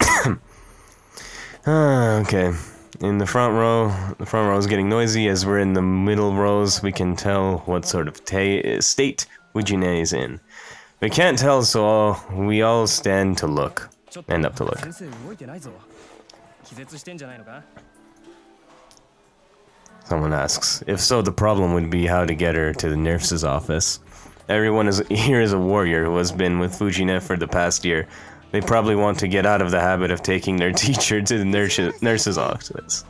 Ah, okay. In the front row, the front row is getting noisy. As we're in the middle rows, we can tell what sort of state Fuji-nee is in. We can't tell, so all, we all stand to look. End up to look. Someone asks. If so, the problem would be how to get her to the nurse's office. Everyone is, here is a warrior who has been with Fuji-nee for the past year, they probably want to get out of the habit of taking their teacher to the nurse's office.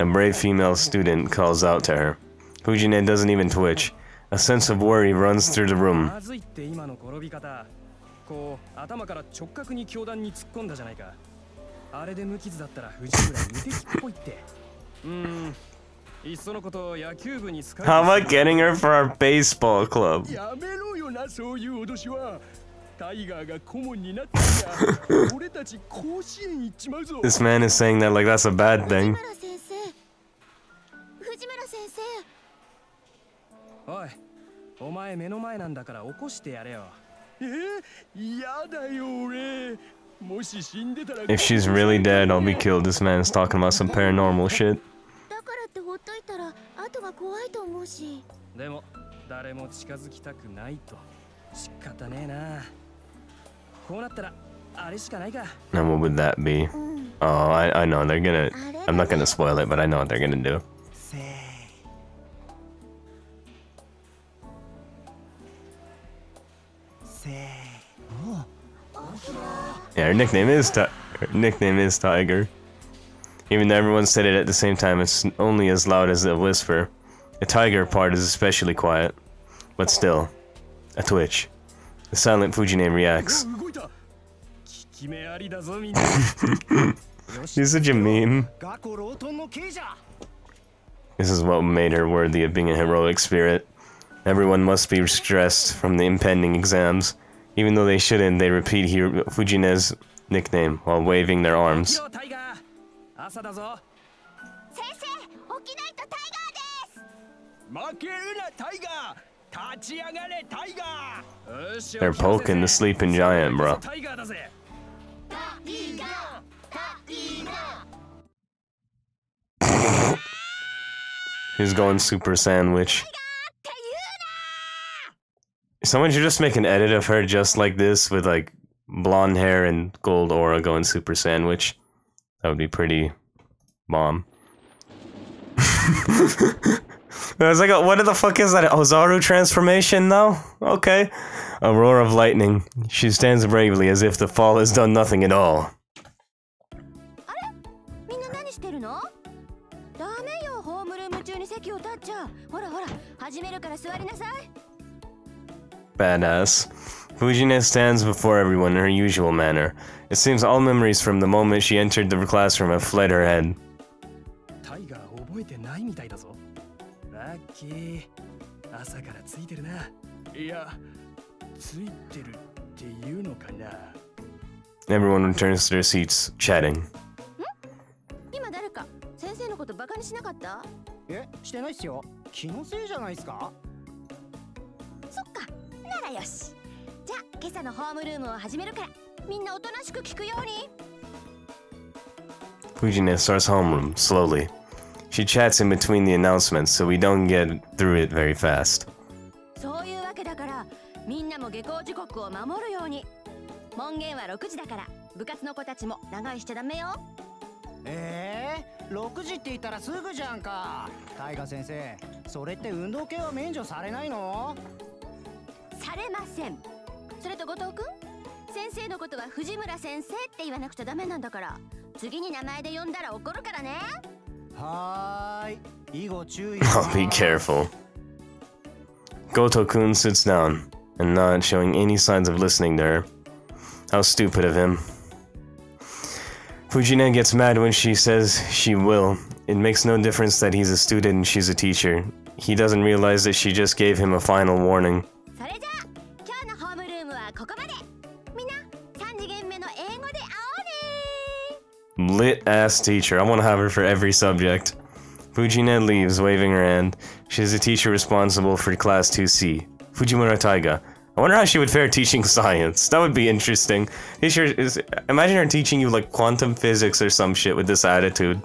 A brave female student calls out to her. Fuji-nee doesn't even twitch. A sense of worry runs through the room. Hmm, how about getting her for our baseball club? this man is saying that like that's a bad thing. If she's really dead, I'll be killed. This man is talking about some paranormal shit. だからってほっといたら後が怖いと思うしでも誰も近づきたくないと仕方ねえなこうなったらあれしかないか And what would that be? うん Oh, I, I know. They're gonna. あれ I'm not gonna spoil it, but I know what they're gonna do. せー Yeah, her nickname is Ti- her nickname is Tiger. Even though everyone said it at the same time, it's only as loud as a whisper. The tiger part is especially quiet, but still, a twitch. The silent Fujiname reacts. He's such a meme. This is what made her worthy of being a heroic spirit. Everyone must be stressed from the impending exams. Even though they shouldn't, they repeat Fuji-nee's nickname while waving their arms. They're poking the sleeping giant, bro. He's going super sandwich. Someone should just make an edit of her just like this with like blonde hair and gold aura going super sandwich. That would be pretty bomb. I was like, what the fuck is that? Ozaru transformation though. Okay. A roar of lightning. She stands bravely as if the fall has done nothing at all. Badass. Fuji-nee stands before everyone in her usual manner. It seems all memories from the moment she entered the classroom have fled her head. Everyone returns to their seats, chatting. Hmm? ことバカにしなかった？えしてないっすよ。気のせいじゃないっすか？そっか。ならよし。じゃあ今朝のホームルームを始めるから。みんなおとなしく聞くように。Fujine starts homeroom, slowly. She chats in between the announcements so we don't get through it very fast. そういうわけだからみんなも下校時刻を守るように。門限は6時だから部活の子たちも長居しちゃダメよ。えー、6時って言ったらすぐじゃんか。タイガ先生それって運動系は免除されないの？されません。それと後藤くん？先生のことは藤村先生って言わなくちゃダメなんだから次に名前で呼んだら怒るからねはい。以後注意。Oh, be careful. Goto-kun sits down and not showing any signs of listening to her. How stupid of him. Fuji-nee gets mad when she says she will. It makes no difference that he's a student and she's a teacher. He doesn't realize that she just gave him a final warning. Lit ass teacher. I want to have her for every subject. Fuji-nee leaves, waving her hand. She's a teacher responsible for Class 2C. Fujimura Taiga. I wonder how she would fare teaching science. That would be interesting. Teacher is imagine her teaching you like quantum physics or some shit with this attitude.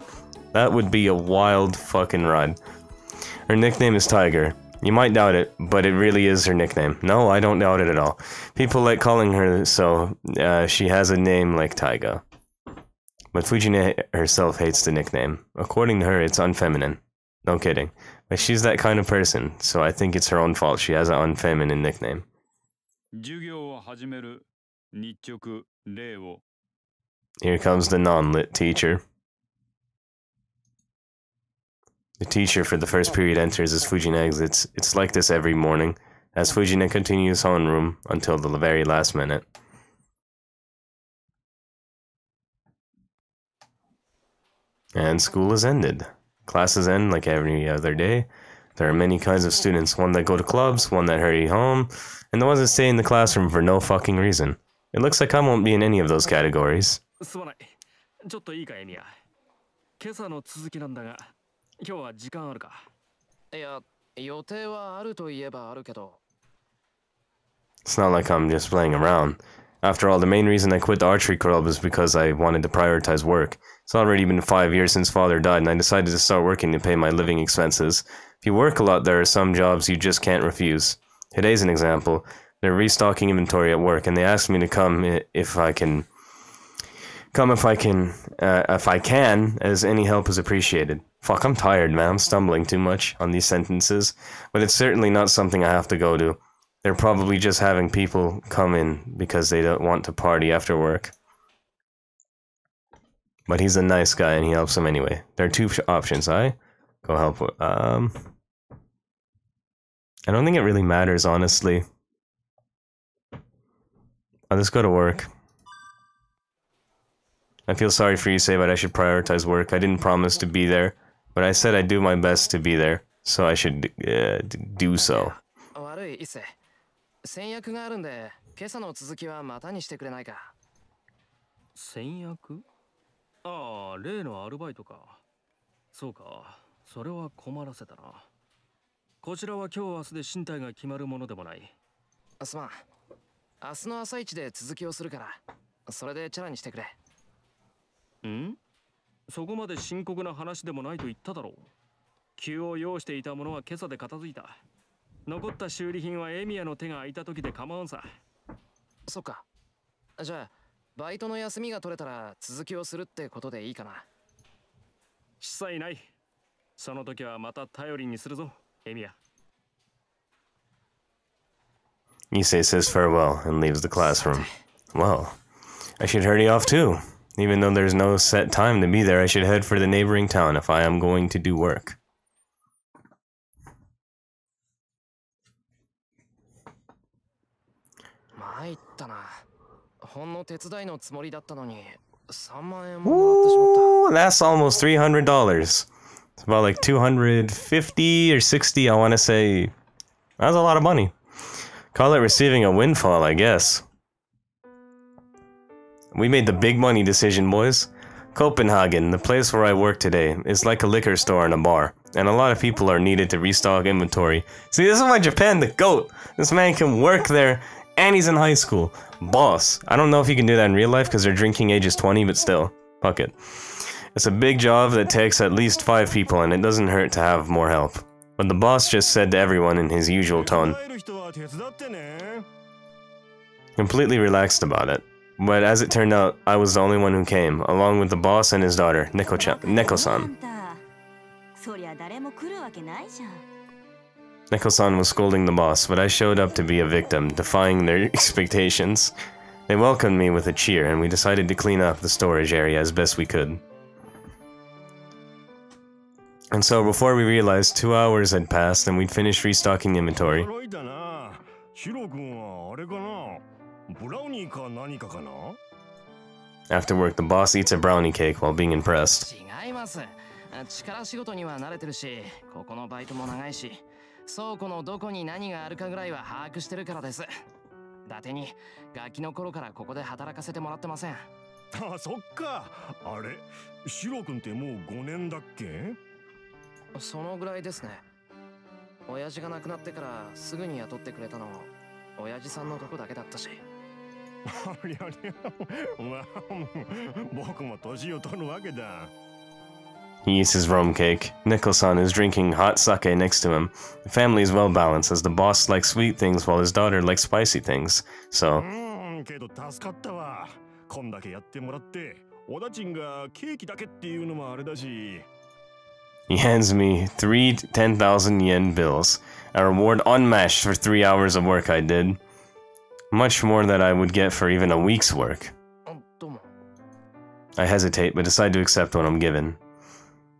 That would be a wild fucking ride. Her nickname is Tiger. You might doubt it, but it really is her nickname. No, I don't doubt it at all. People like calling her so. Uh, she has a name like Taiga. But Fuji-nee herself hates the nickname. According to her, it's unfeminine. No kidding. But she's that kind of person, so I think it's her own fault she has an unfeminine nickname. Here comes the non-lit teacher. The teacher for the first oh. period enters as Fuji-nee exits. It's like this every morning, as Fuji-nee continues homeroom until the very last minute. And school is ended. Classes end like every other day. There are many kinds of students, one that go to clubs, one that hurry home, and the ones that stay in the classroom for no fucking reason. It looks like I won't be in any of those categories. すまないちょっといいかエミヤ今朝の続きなんだが今日は時間あるかいや予定はあるといえばあるけど It's not like I'm just playing around. After all, the main reason I quit the archery club is because I wanted to prioritize work. It's already been five years since father died, and I decided to start working to pay my living expenses. If you work a lot, there are some jobs you just can't refuse. Today's an example. They're restocking inventory at work, and they asked me to come if I can. Come if I can, uh, if I can, as any help is appreciated. Fuck, I'm tired, man. I'm stumbling too much on these sentences, but it's certainly not something I have to go to. They're probably just having people come in because they don't want to party after work. But he's a nice guy and he helps them anyway. There are two sh- options. I go help. with- Um, I don't think it really matters, honestly. I'll just go to work. I feel sorry for you, say, but I should prioritize work. I didn't promise to be there, but I said I'd do my best to be there, so I should uh, d- do so. 悪い一世先約があるんで今朝の続きはまたにしてくれないか先約 ああ例のアルバイトか。そうか。それは困らせたな。こちらは今日明日で身体が決まるものでもない。すまん明日の朝一で続きをするから。それでチャラにしてくれ。ん？そこまで深刻な話でもないと言っただろう。急を要していたものは今朝で片付いた。残った修理品はエミヤの手が空いた時で構わんさ。そっか。じゃあバイトの休みが取れたら続きをするってことでいいかな一切ないその時はまた頼りにするぞエミヤ Issei says farewell and leaves the classroom. Well, I should hurry off too. Even though there's no set time to be there, I should head for the neighboring town if I am going to do work. 参ったなほんの手伝いのつもりだったのに3万円ももらってしまった Ooh, that's almost three hundred dollars. It's about like two hundred fifty or sixty. I want to say that's a lot of money. Call it receiving a windfall, I guess. We made the big money decision, boys. Copenhagen, the place where I work today, is like a liquor store and a bar, and a lot of people are needed to restock inventory. See, this is why Japan the goat. This man can work there, and he's in high school. Boss. I don't know if you can do that in real life because they're drinking ages 20, but still, fuck it. It's a big job that takes at least five people, and it doesn't hurt to have more help. But the boss just said to everyone in his usual tone. Completely relaxed about it. But as it turned out, I was the only one who came, along with the boss and his daughter, Neko-san. neko san Neko-san was scolding the boss, but I showed up to be a victim, defying their expectations. They welcomed me with a cheer, and we decided to clean up the storage area as best we could. And so, before we realized, two hours had passed and we'd finished restocking inventory. After work, the boss eats a brownie cake while being impressed. 倉庫のどこに何があるかぐらいは把握してるからです。伊達にガキの頃からここで働かせてもらってません。あそっか。あれ？シロ君ってもう5年だっけ？そのぐらいですね。親父が亡くなってからすぐに雇ってくれたの親父さんのとこだけだったし。ありゃりゃまあ僕も年を取るわけだ He eats his rum cake. Neko-san is drinking hot sake next to him. The family is well balanced as the boss likes sweet things while his daughter likes spicy things. So. He hands me three 10,000 yen bills, a reward unmatched for three hours of work I did. Much more than I would get for even a week's work. I hesitate, but decide to accept what I'm given.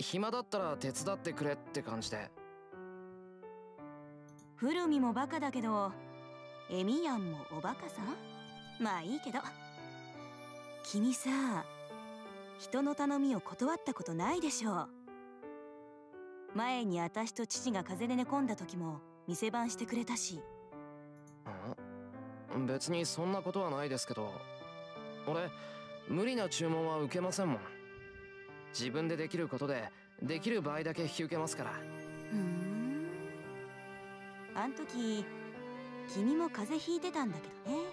暇だったら手伝ってくれって感じで。古見もバカだけどエミヤンもおバカさん？まあいいけど。君さ人の頼みを断ったことないでしょ前に私と父が風邪で寝込んだ時も店番してくれたし。ん？別にそんなことはないですけど。俺無理な注文は受けませんもん自分でできることでできる場合だけ引き受けますから。ふん。あん時君も風邪ひいてたんだけどね。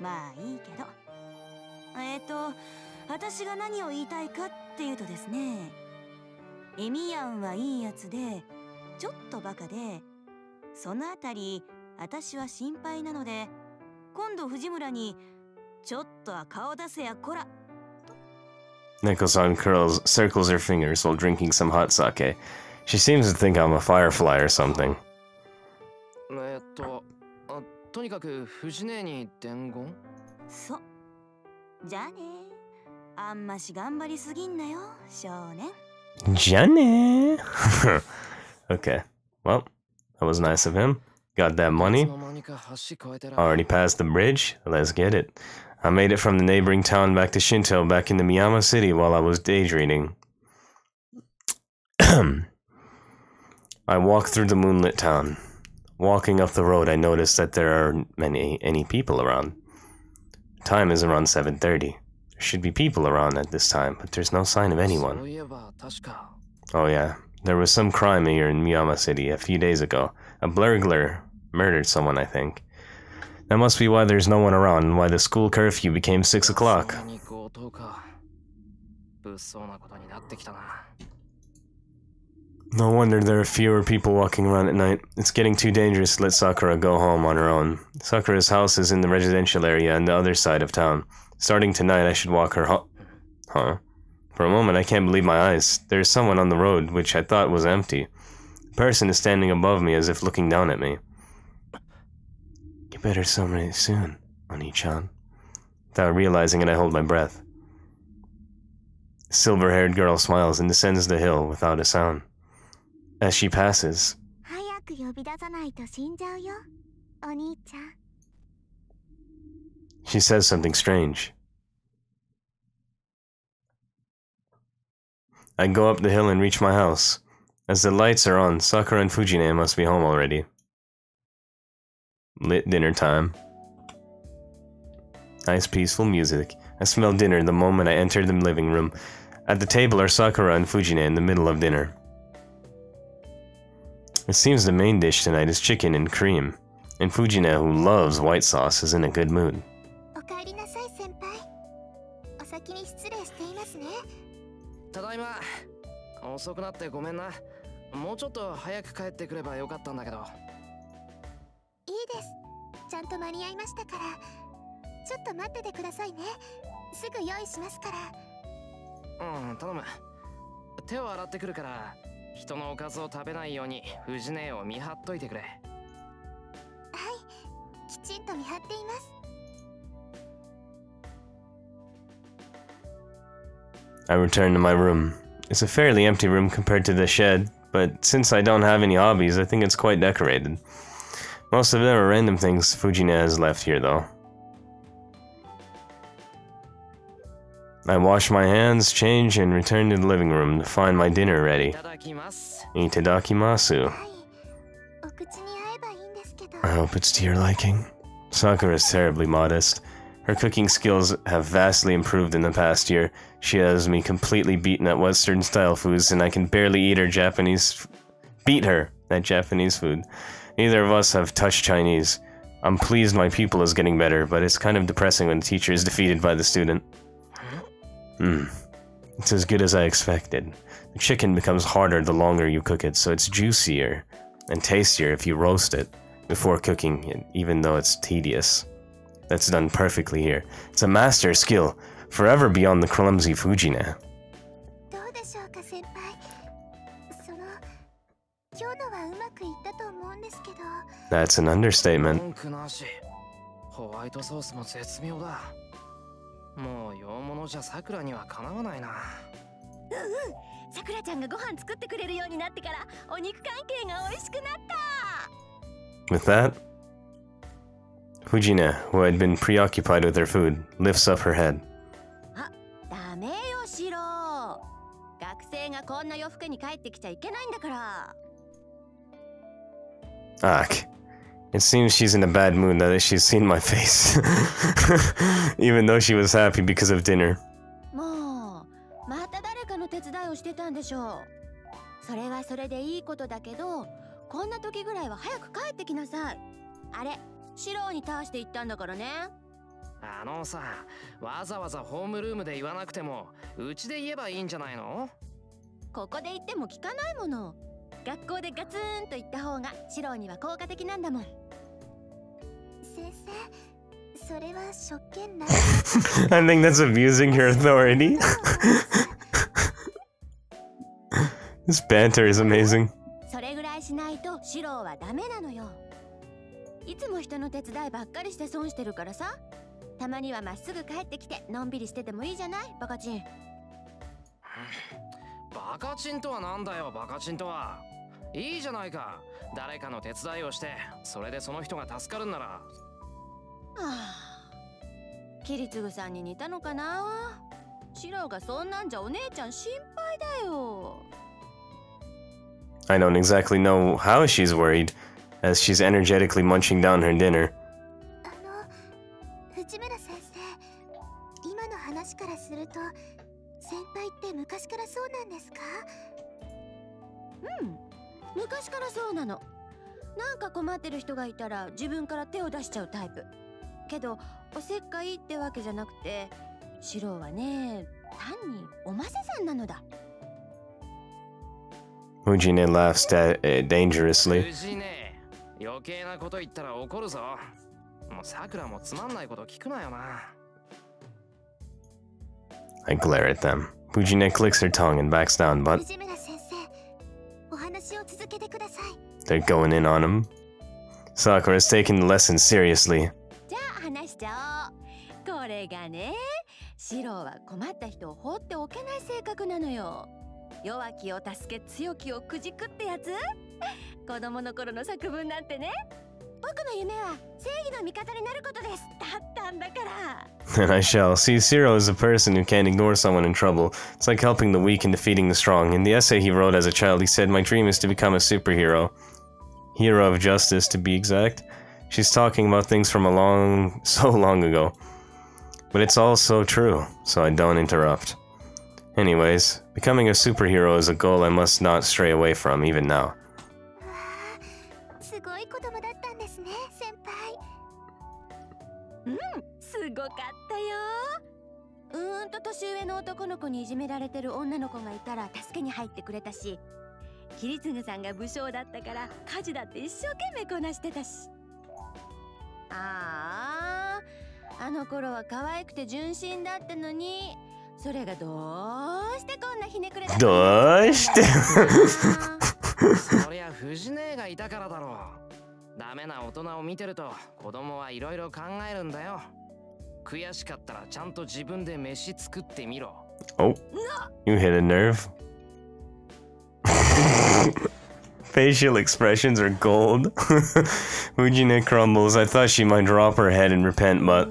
まあいいけど。えっ、と私が何を言いたいかっていうとですね。エミヤンはいいやつでちょっとバカでそのあたり私は心配なので今度藤村にちょっとは顔出せやこら。Neko-san curls, circles her fingers while drinking some hot sake. She seems to think I'm a firefly or something. えっと、あとにかく藤姉に伝言そう。じゃあね。あんまし頑張りすぎんなよ、少年。じゃあね。okay. Well, that was nice of him. Got that money. Already passed the bridge. Let's get it. I made it from the neighboring town back to Shinto back into Miyama City while I was daydreaming. I walked through the moonlit town. Walking up the road, I noticed that there aren't many any people around. Time is around 7:30. There should be people around at this time, but there's no sign of anyone. Oh yeah, there was some crime here in Miyama City a few days ago. A burglar murdered someone, I think. That must be why there's no one around and why the school curfew became 6 o'clock. No wonder there are fewer people walking around at night. It's getting too dangerous to let Sakura go home on her own. Sakura's house is in the residential area on the other side of town. Starting tonight, I should walk her home. Huh? For a moment, I can't believe my eyes. There is someone on the road, which I thought was empty. A person is standing above me as if looking down at me better summon it soon, Oni-chan. Without realizing it, I hold my breath. Silver-haired girl smiles and descends the hill without a sound. As she passes, she says something strange. I go up the hill and reach my house. As the lights are on, Sakura and Fuji-nee must be home already. Lit dinner time. Nice peaceful music. I smell dinner the moment I enter the living room. At the table are Sakura and Fuji-nee in the middle of dinner. It seems the main dish tonight is chicken and cream, and Fuji-nee, who loves white sauce, is in a good mood. いいです。ちゃんと間に合いましたから。ちょっと待っててくださいね。すぐ用意しますから。うん頼む。手を洗ってくるから人のおかずを食べないように藤姉を見張っといてくれ。はい。きちんと見張っています。I return to my room. It's a fairly empty room compared to the shed, but since I don't have any hobbies, I think it's quite decorated. Most of them are random things Fuji-nee has left here, though. I wash my hands, change, and return to the living room to find my dinner ready. Itadakimasu. I hope it's to your liking. Sakura is terribly modest. Her cooking skills have vastly improved in the past year. She has me completely beaten at Western style foods, and I can barely eat her Japanese. beat her at Japanese food. Neither of us have touched Chinese. I'm pleased my pupil is getting better, but it's kind of depressing when the teacher is defeated by the student. Hmm. It's as good as I expected. The chicken becomes harder the longer you cook it, so it's juicier and tastier if you roast it before cooking it, even though it's tedious. That's done perfectly here. It's a master skill, forever beyond the clumsy Fuji-nee. That's an understatement. With that, Fuji-nee, who had been preoccupied with her food, lifts up her head. 生がこんな洋服に帰ってきちゃいけないんだから。あ It seems she's in a bad mood now that she's seen my face. Even though she was happy because of dinner. もうまた誰かの手伝いをしてたんでしょう。それはそれでいいことだけどこんな時ぐらいは早く帰ってきなさい。あれシロに倒して言ったんだからね。あのさわざわざホームルームで言わなくてもうちで言えばいいんじゃないの？ここで言っても聞かないもの。学校でガツンと言った方がシロには効果的なんだもん I think that's abusing her authority. this banter is amazing. それぐらいしないとシロはダメなのよ。いつも人の手伝いばっかりして損してるからさ。たまにはまっすぐ帰ってきてのんびりしててもいいじゃない？バカチン。バカチンとはなんだよバカチンとは。いいじゃないか。誰かの手伝いをしてそれでその人が助かるんなら。はあ。キリツグさんに似たのかな？シロがそんなんじゃお姉ちゃん心配だよ。I don't exactly know how she's worried, as she's energetically munching down her dinner. あの藤村先生今の話からすると先輩って昔からそうなんですか？うん昔からそうなの。なんか困ってる人がいたら自分から手を出しちゃうタイプけどおせっかいってわけじゃなくてシロはね単におませさんなのだ Fujine laughs da- uh, dangerously. 藤ね余計なこと言ったら怒るぞもうさくらもつまんないこと聞くなよな I glare at them. Fujine clicks her tongue and backs down, but 藤村先生お話を続けてください they're going in on him. Sakura's taking the lesson seriously. 話しちゃおうこれがねシロは困った人を放っておけない性格なのよ弱きを助け強きをくじくってやつ子供の頃の作文なんてね僕の夢は正義の味方になることですだったんだから And I shall. See, Shiro is a person who can't ignore someone in trouble. It's like helping the weak and defeating the strong. In the essay he wrote as a child, he said, My dream is to become a superhero. Hero of justice, to be exact. She's talking about things from a long, so long ago. But it's all so true, so I don't interrupt. Anyways, becoming a superhero is a goal I must not stray away from, even now. あああの頃は可愛くて純真だったのに。それがどうしてこんなひねくれたどうして？そりゃ藤姉がいたからだろう。ダメな大人を見てると子供はいろいろ考えるんだよ。悔しかったらちゃんと自分で飯作ってみろ。Oh, you hit a nerve. facial expressions are gold. Fuji-nee crumbles. I thought she might drop her head and repent, but.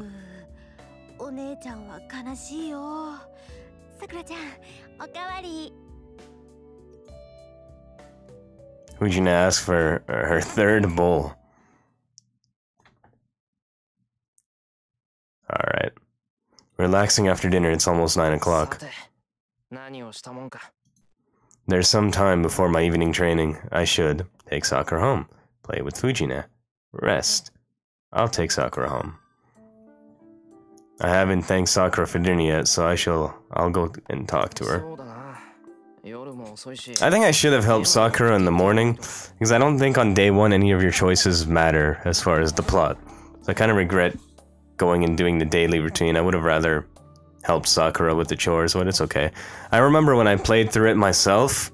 Fuji-nee asks for her third bowl. Alright. Relaxing after dinner, it's almost 9 o'clock. There's some time before my evening training. I should take Sakura home, play with Fuji-nee, rest. I'll take Sakura home. I haven't thanked Sakura for dinner yet, so I shall. I'll go and talk to her. I think I should have helped Sakura in the morning, because I don't think on day one any of your choices matter as far as the plot. So I kind of regret going and doing the daily routine. I would have rather helped Sakura with the chores, but it's okay. I remember when I played through it myself,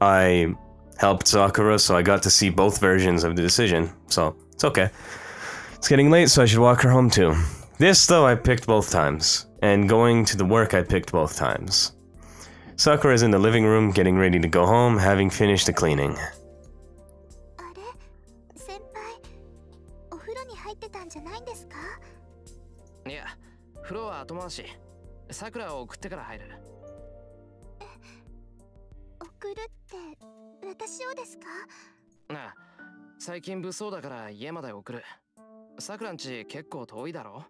I helped Sakura, so I got to see both versions of the decision. So it's okay. It's getting late, so I should walk her home too. This, though, I picked both times, and going to the work, I picked both times. Sakura is in the living room, getting ready to go home, having finished the cleaning. あれ先輩お風呂に入ってたんじゃないんですかいや風呂は後回し さくらを送ってから入る送るって私をですか？なあ最近物騒だから家まで送るさくらんち結構遠いだろ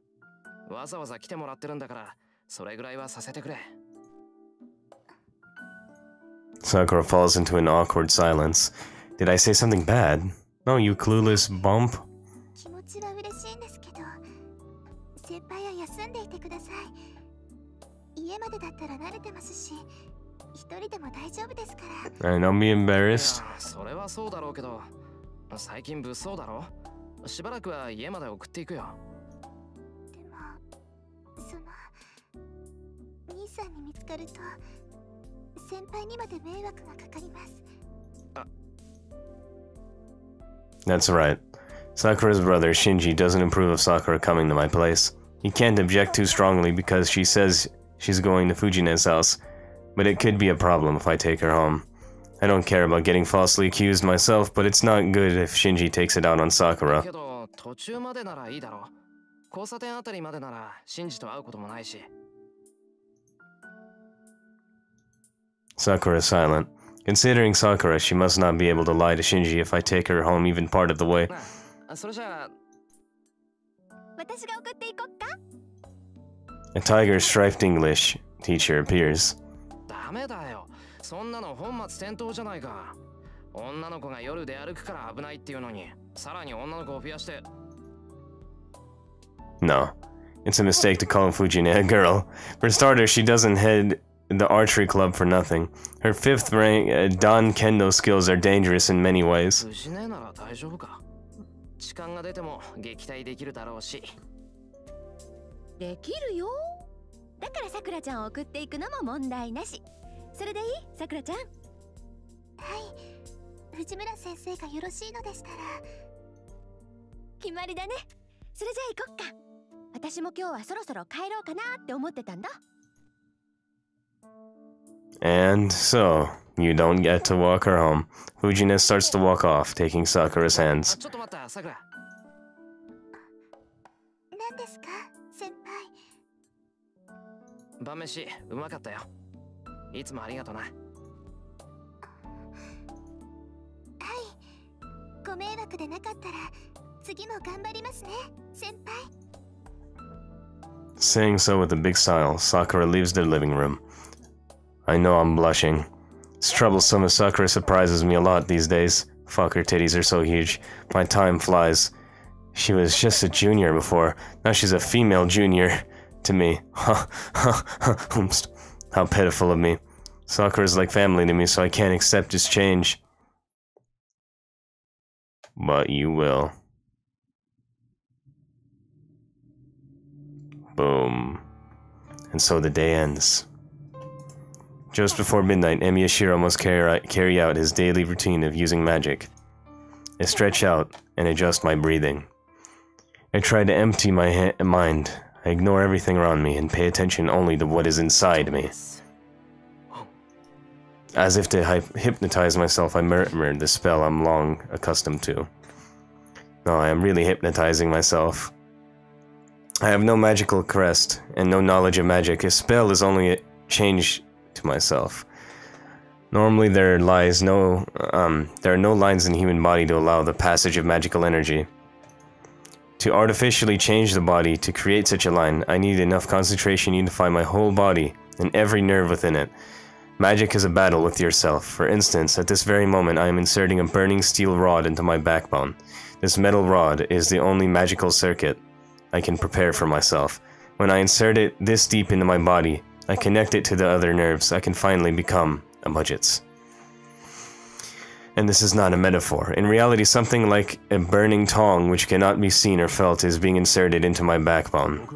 わざわざ来てもらってるんだからそれぐらいはさせてくれ Sakura falls into an awkward silence. Did I say something bad? No, you clueless bump. 気持ちは嬉しいんですけど先輩は休んでいてください 家までだったら慣れてますし一人でも大丈夫ですから And don't be い embarrassed. やそれはそうだろうけど最近物騒だろしばらくは家まで送っていくよでもその兄さんに見つかると先輩にまで迷惑がかかります That's right. Sakura's brother, Shinji, doesn't approve of Sakura coming to my place. He can't object too strongly because she says She's going to Fuji-nee's house, but it could be a problem if I take her home. I don't care about getting falsely accused myself, but it's not good if Shinji takes it out on Sakura. Sakura is silent. Considering Sakura, she must not be able to lie to Shinji if I take her home even part of the way. A tiger striped English teacher appears. No, it's a mistake to call Fuji-nee a girl. For starters, she doesn't head the archery club for nothing. Her fifth rank uh, dan Kendo skills are dangerous in many ways. できるよ。だからさくらちゃんを送っていくのも問題なし。それでいい？さくらちゃん。はい。藤村先生がよろしいのでしたら。決まりだね。それじゃあ行こっか。私も今日はそろそろ帰ろうかなって思ってたんだ。And so, you don't get to walk her home. Fujina starts to walk off, taking Sakura's あ hands. 晩飯うまかったよいつもありがとなはいご迷惑でなかったら次も頑張りますね先輩 Saying so with a big smile, Sakura leaves the living room. I know I'm blushing. It's troublesome as Sakura surprises me a lot these days. Fuck, her titties are so huge. My time flies. She was just a junior before. Now she's a female junior. To me. How pitiful of me. Sakura is like family to me, so I can't accept this change. But you will. Boom. And so the day ends. Just before midnight, Emiya Shiro must carry, carry out his daily routine of using magic. I stretch out and adjust my breathing. I try to empty my mind. I ignore everything around me and pay attention only to what is inside me. As if to hy- hypnotize myself, I murmured the spell I'm long accustomed to. No, I am really hypnotizing myself. I have no magical crest and no knowledge of magic. A spell is only a change to myself. Normally, there lies no, um, there are no lines in the human body to allow the passage of magical energy. To artificially change the body to create such a line, I need enough concentration to unify my whole body and every nerve within it. Magic is a battle with yourself. For instance, at this very moment, I am inserting a burning steel rod into my backbone. This metal rod is the only magical circuit I can prepare for myself. When I insert it this deep into my body, I connect it to the other nerves, I can finally become a Magus. And this is not a metaphor. In reality, something like a burning tong which cannot be seen or felt is being inserted into my backbone.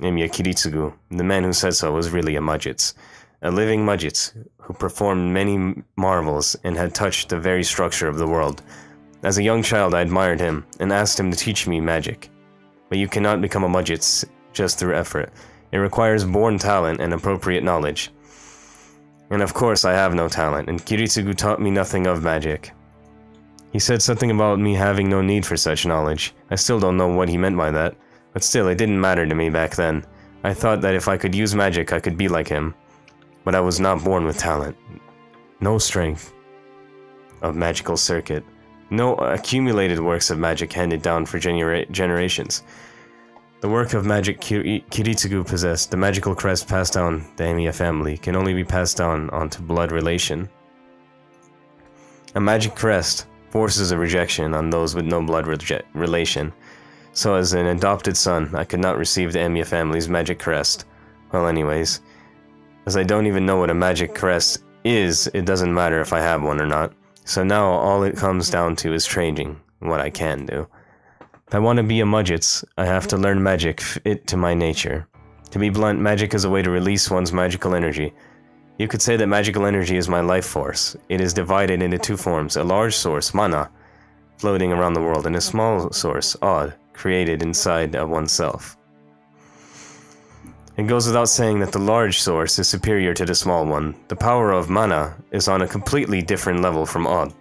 Emiya Kiritsugu, the man who said so, was really a Magus, a living Magus who performed many marvels and had touched the very structure of the world. As a young child, I admired him and asked him to teach me magic. But you cannot become a Magus just through effort. It requires born talent and appropriate knowledge. And of course, I have no talent, and Kiritsugu taught me nothing of magic. He said something about me having no need for such knowledge. I still don't know what he meant by that, but still, it didn't matter to me back then. I thought that if I could use magic, I could be like him. But I was not born with talent. No strength of magical circuit. No accumulated works of magic handed down for genera- generations. The work of magic Kiri- Kiritsugu possessed, the magical crest passed down the Emiya family, can only be passed down onto blood relation. A magic crest forces a rejection on those with no blood rege- relation. So, as an adopted son, I could not receive the Emiya family's magic crest. Well, anyways, as I don't even know what a magic crest is, it doesn't matter if I have one or not. So now all it comes down to is training, what I can do. If I want to be a Magus, I have to learn magic fit to my nature. To be blunt, magic is a way to release one's magical energy. You could say that magical energy is my life force. It is divided into two forms a large source, mana, floating around the world, and a small source, od, created inside of oneself. It goes without saying that the large source is superior to the small one. The power of mana is on a completely different level from od.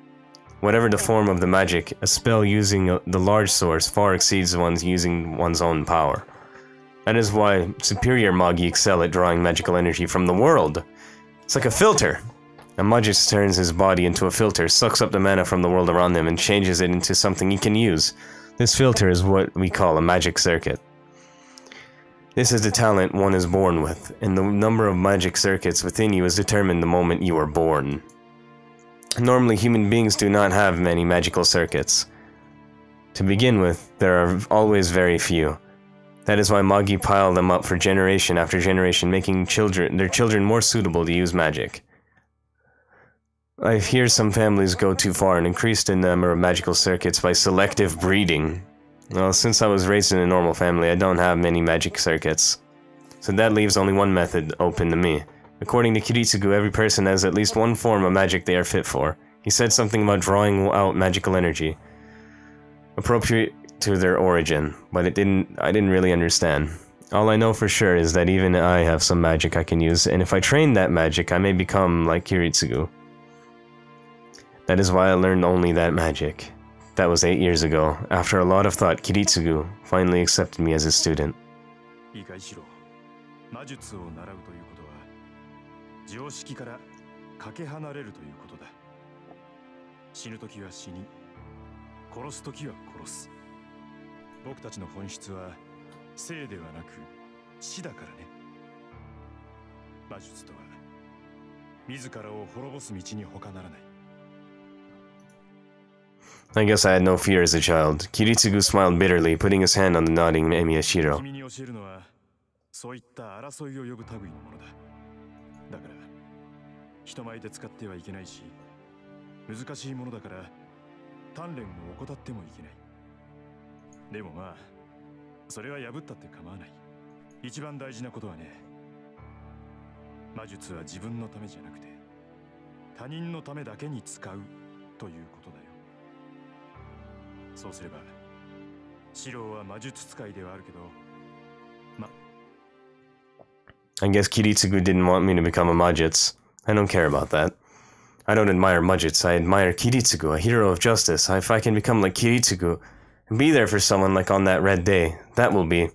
Whatever the form of the magic, a spell using uh, the large source far exceeds one's using one's own power. That is why superior Magi excel at drawing magical energy from the world. It's like a filter. A Magus turns his body into a filter, sucks up the mana from the world around him, and changes it into something he can use. This filter is what we call a magic circuit. This is the talent one is born with, and the number of magic circuits within you is determined the moment you are born. Normally, human beings do not have many magical circuits. To begin with, there are always very few. That is why Magi pile them up for generation after generation, making children their children more suitable to use magic. I hear some families go too far and increase the number of magical circuits by selective breeding. Well, since I was raised in a normal family, I don't have many magic circuits. So that leaves only one method open to me. According to Kiritsugu, every person has at least one form of magic they are fit for. He said something about drawing out magical energy. Appropriate to their origin, but it didn't I didn't really understand. All I know for sure is that even I have some magic I can use, and if I train that magic, I may become like Kiritsugu. That is why I learned only that magic. That was eight years ago. After a lot of thought, Kiritsugu finally accepted me as his student. 常識からかけ離れるということだ死ぬ時は死に殺す時は殺す僕たちの本質は生ではなく死だからね魔術とは自らを滅ぼす道に他ならない I guess I had no fear as a child. Kiritsugu smiled bitterly, putting his hand on the nodding Emiyashiro. 君に教えるのはそういった争いを呼ぶ類のものだ人前で使ってはいけないし難しいものだから鍛錬を怠ってもいけない。でもまあそれは破ったって構わない。一番大事なことはね魔術は自分のためじゃなくて他人のためだけに使うということだよ。そうすればシロは魔術使いではあるけど I guess Kiritsugu didn't want me to become a Majutsu. I don't care about that. I don't admire Majutsu, I admire Kiritsugu, a hero of justice. If I can become like Kiritsugu and be there for someone like on that red day, that will be.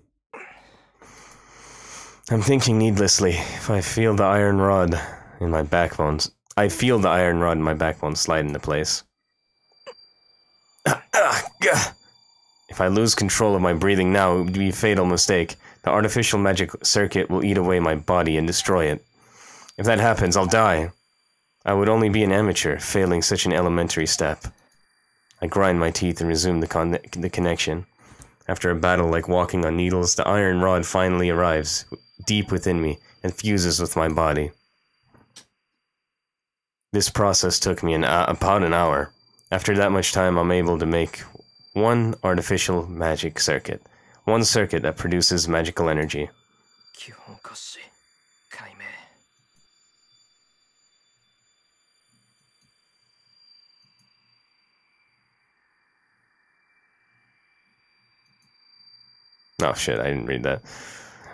I'm thinking needlessly. If I feel the iron rod in my backbones, I feel the iron rod in my backbone slide into place. If I lose control of my breathing now, it would be a fatal mistake. The artificial magic circuit will eat away my body and destroy it. If that happens, I'll die. I would only be an amateur, failing such an elementary step. I grind my teeth and resume the, con- the connection. After a battle like walking on needles, the iron rod finally arrives, deep within me, and fuses with my body. This process took me an, uh, about an hour. After that much time, I'm able to make one artificial magic circuit. One circuit that produces magical energy. Oh shit, I didn't read that.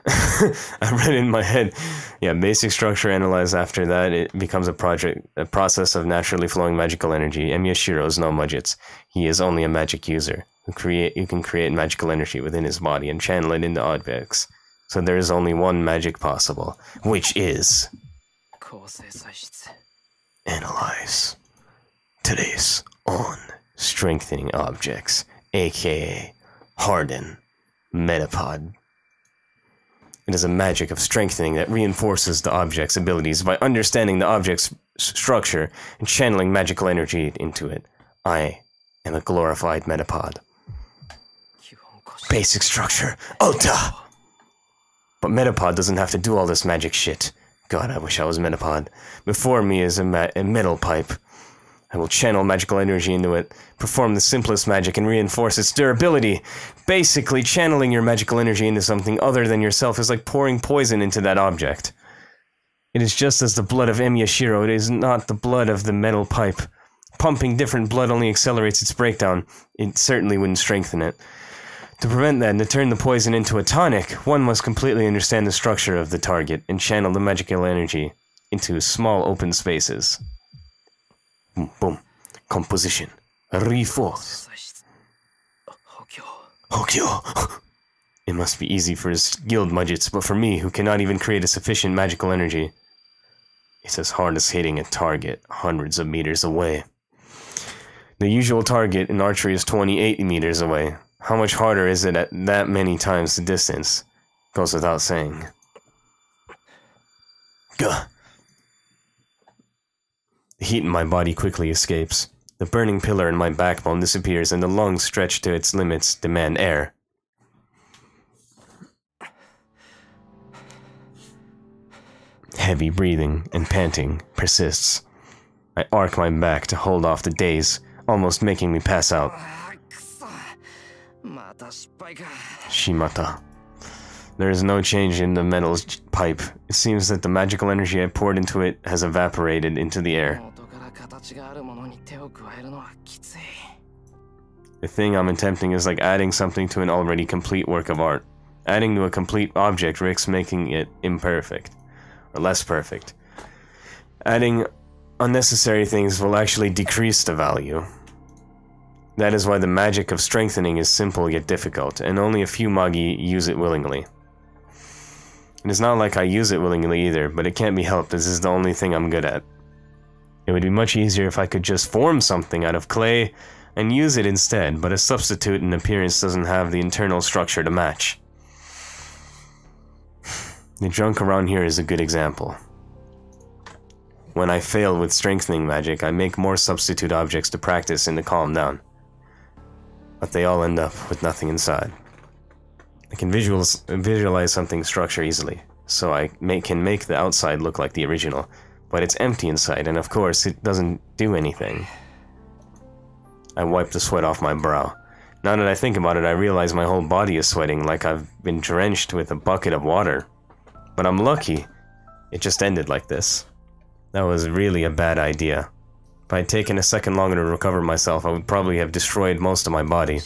I read in my head. Yeah, basic structure analyzed after that, it becomes a project, a process of naturally flowing magical energy. Emiya Shiro is no magus. He is only a magic user who create who can create magical energy within his body and channel it into objects. So there is only one magic possible, which is analyze. Today's on strengthening objects, aka harden Metapod. It is a magic of strengthening that reinforces the object's abilities by understanding the object's structure and channeling magical energy into it. I am a glorified metapod. Basic structure, Ulta! But Metapod doesn't have to do all this magic shit. God, I wish I was Metapod. Before me is a, a metal pipe I will channel magical energy into it, perform the simplest magic, and reinforce its durability. Basically, channeling your magical energy into something other than yourself is like pouring poison into that object. It is just as the blood of Emiya Shiro, it is not the blood of the metal pipe. Pumping different blood only accelerates its breakdown. It certainly wouldn't strengthen it. To prevent that and to turn the poison into a tonic, one must completely understand the structure of the target and channel the magical energy into small open spaces. Hmm, boom, composition, reforce. Hokyo. It must be easy for his guild magus, but for me, who cannot even create a sufficient magical energy, it's as hard as hitting a target hundreds of meters away. The usual target in archery is 28 meters away. How much harder is it at that many times the distance? Goes without saying. Gah. Heat in my body quickly escapes. The burning pillar in my backbone disappears, and the lungs stretched to its limits, demand air. Heavy breathing and panting persists. I arc my back to hold off the daze, almost making me pass out. Shimata. There is no change in the metal's pipe. It seems that the magical energy I poured into it has evaporated into the air. The thing I'm attempting is like adding something to an already complete work of art. Adding to a complete object risks making it imperfect, or less perfect. Adding unnecessary things will actually decrease the value. That is why the magic of strengthening is simple yet difficult, and only a few magi use it willingly. It is not like I use it willingly either, but it can't be helped as this is the only thing I'm good at. It would be much easier if I could just form something out of clay and use it instead, but a substitute in appearance doesn't have the internal structure to match. The junk around here is a good example. When I fail with strengthening magic, I make more substitute objects to practice and to calm down. But they all end up with nothing inside. I can visualize something's structure easily, so I can make the outside look like the original, but it's empty inside, and of course, it doesn't do anything. I wipe the sweat off my brow. Now that I think about it, I realize my whole body is sweating like I've been drenched with a bucket of water. But I'm lucky. It just ended like this. That was really a bad idea. If I'd taken a second longer to recover myself, I would probably have destroyed most of my body.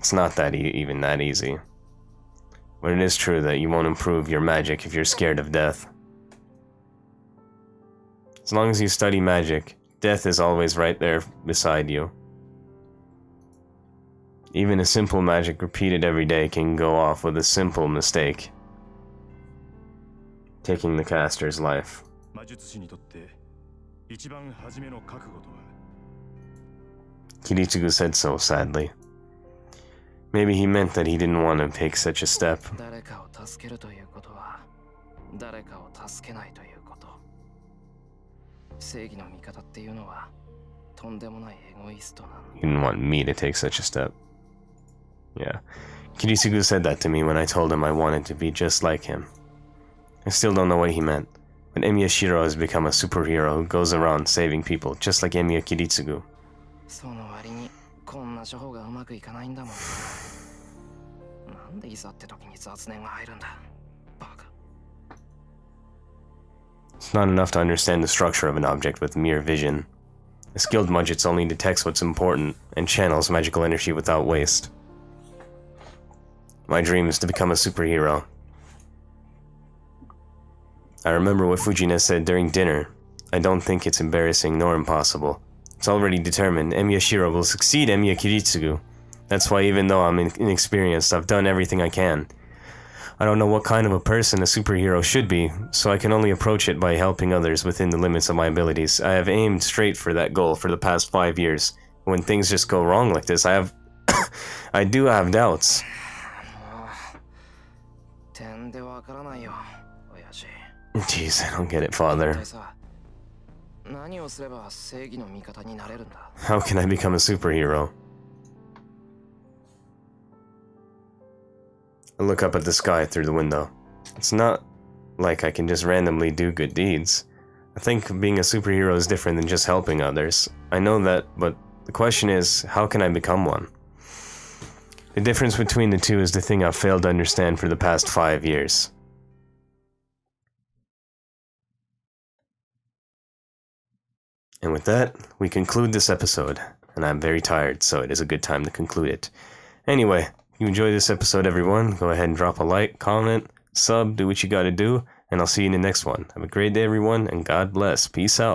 It's not that e even that easy. But it is true that you won't improve your magic if you're scared of death. As long as you study magic, death is always right there beside you. Even a simple magic repeated every day can go off with a simple mistake. Taking the caster's life. Kiritsugu said so sadly. Maybe he meant that he didn't want to take such a step. He didn't want me to take such a step. Yeah. Kiritsugu said that to me when I told him I wanted to be just like him. I still don't know what he meant, but Emiya Shiro has become a superhero who goes around saving people just like Emiya Kiritsugu. こんな処方がうまくいかないんだもんなんでいざって時に雑念が入るんだバカ It's not enough to understand the structure of an object with mere vision. A skilled magus only detects what's important and channels magical energy without waste. My dream is to become a superhero. I remember what Fuji-nee said during dinner. I don't think it's embarrassing nor impossible. It's already determined. Emiya Shiro will succeed Emiya Kiritsugu. That's why even though I'm inexperienced, I've done everything I can. I don't know what kind of a person a superhero should be, so I can only approach it by helping others within the limits of my abilities. I have aimed straight for that goal for the past five years. When things just go wrong like this, I have... I do have doubts. Jeez, I don't get it, father. How can I become a superhero? I look up at the sky through the window. It's not like I can just randomly do good deeds. I think being a superhero is different than just helping others. I know that, but the question is, how can I become one? The difference between the two is the thing I've failed to understand for the past five years. And with that, we conclude this episode. And I'm very tired, so it is a good time to conclude it. Anyway, you enjoyed this episode, everyone, go ahead and drop a like, comment, sub, do what you gotta do, and I'll see you in the next one. Have a great day, everyone, and God bless. Peace out.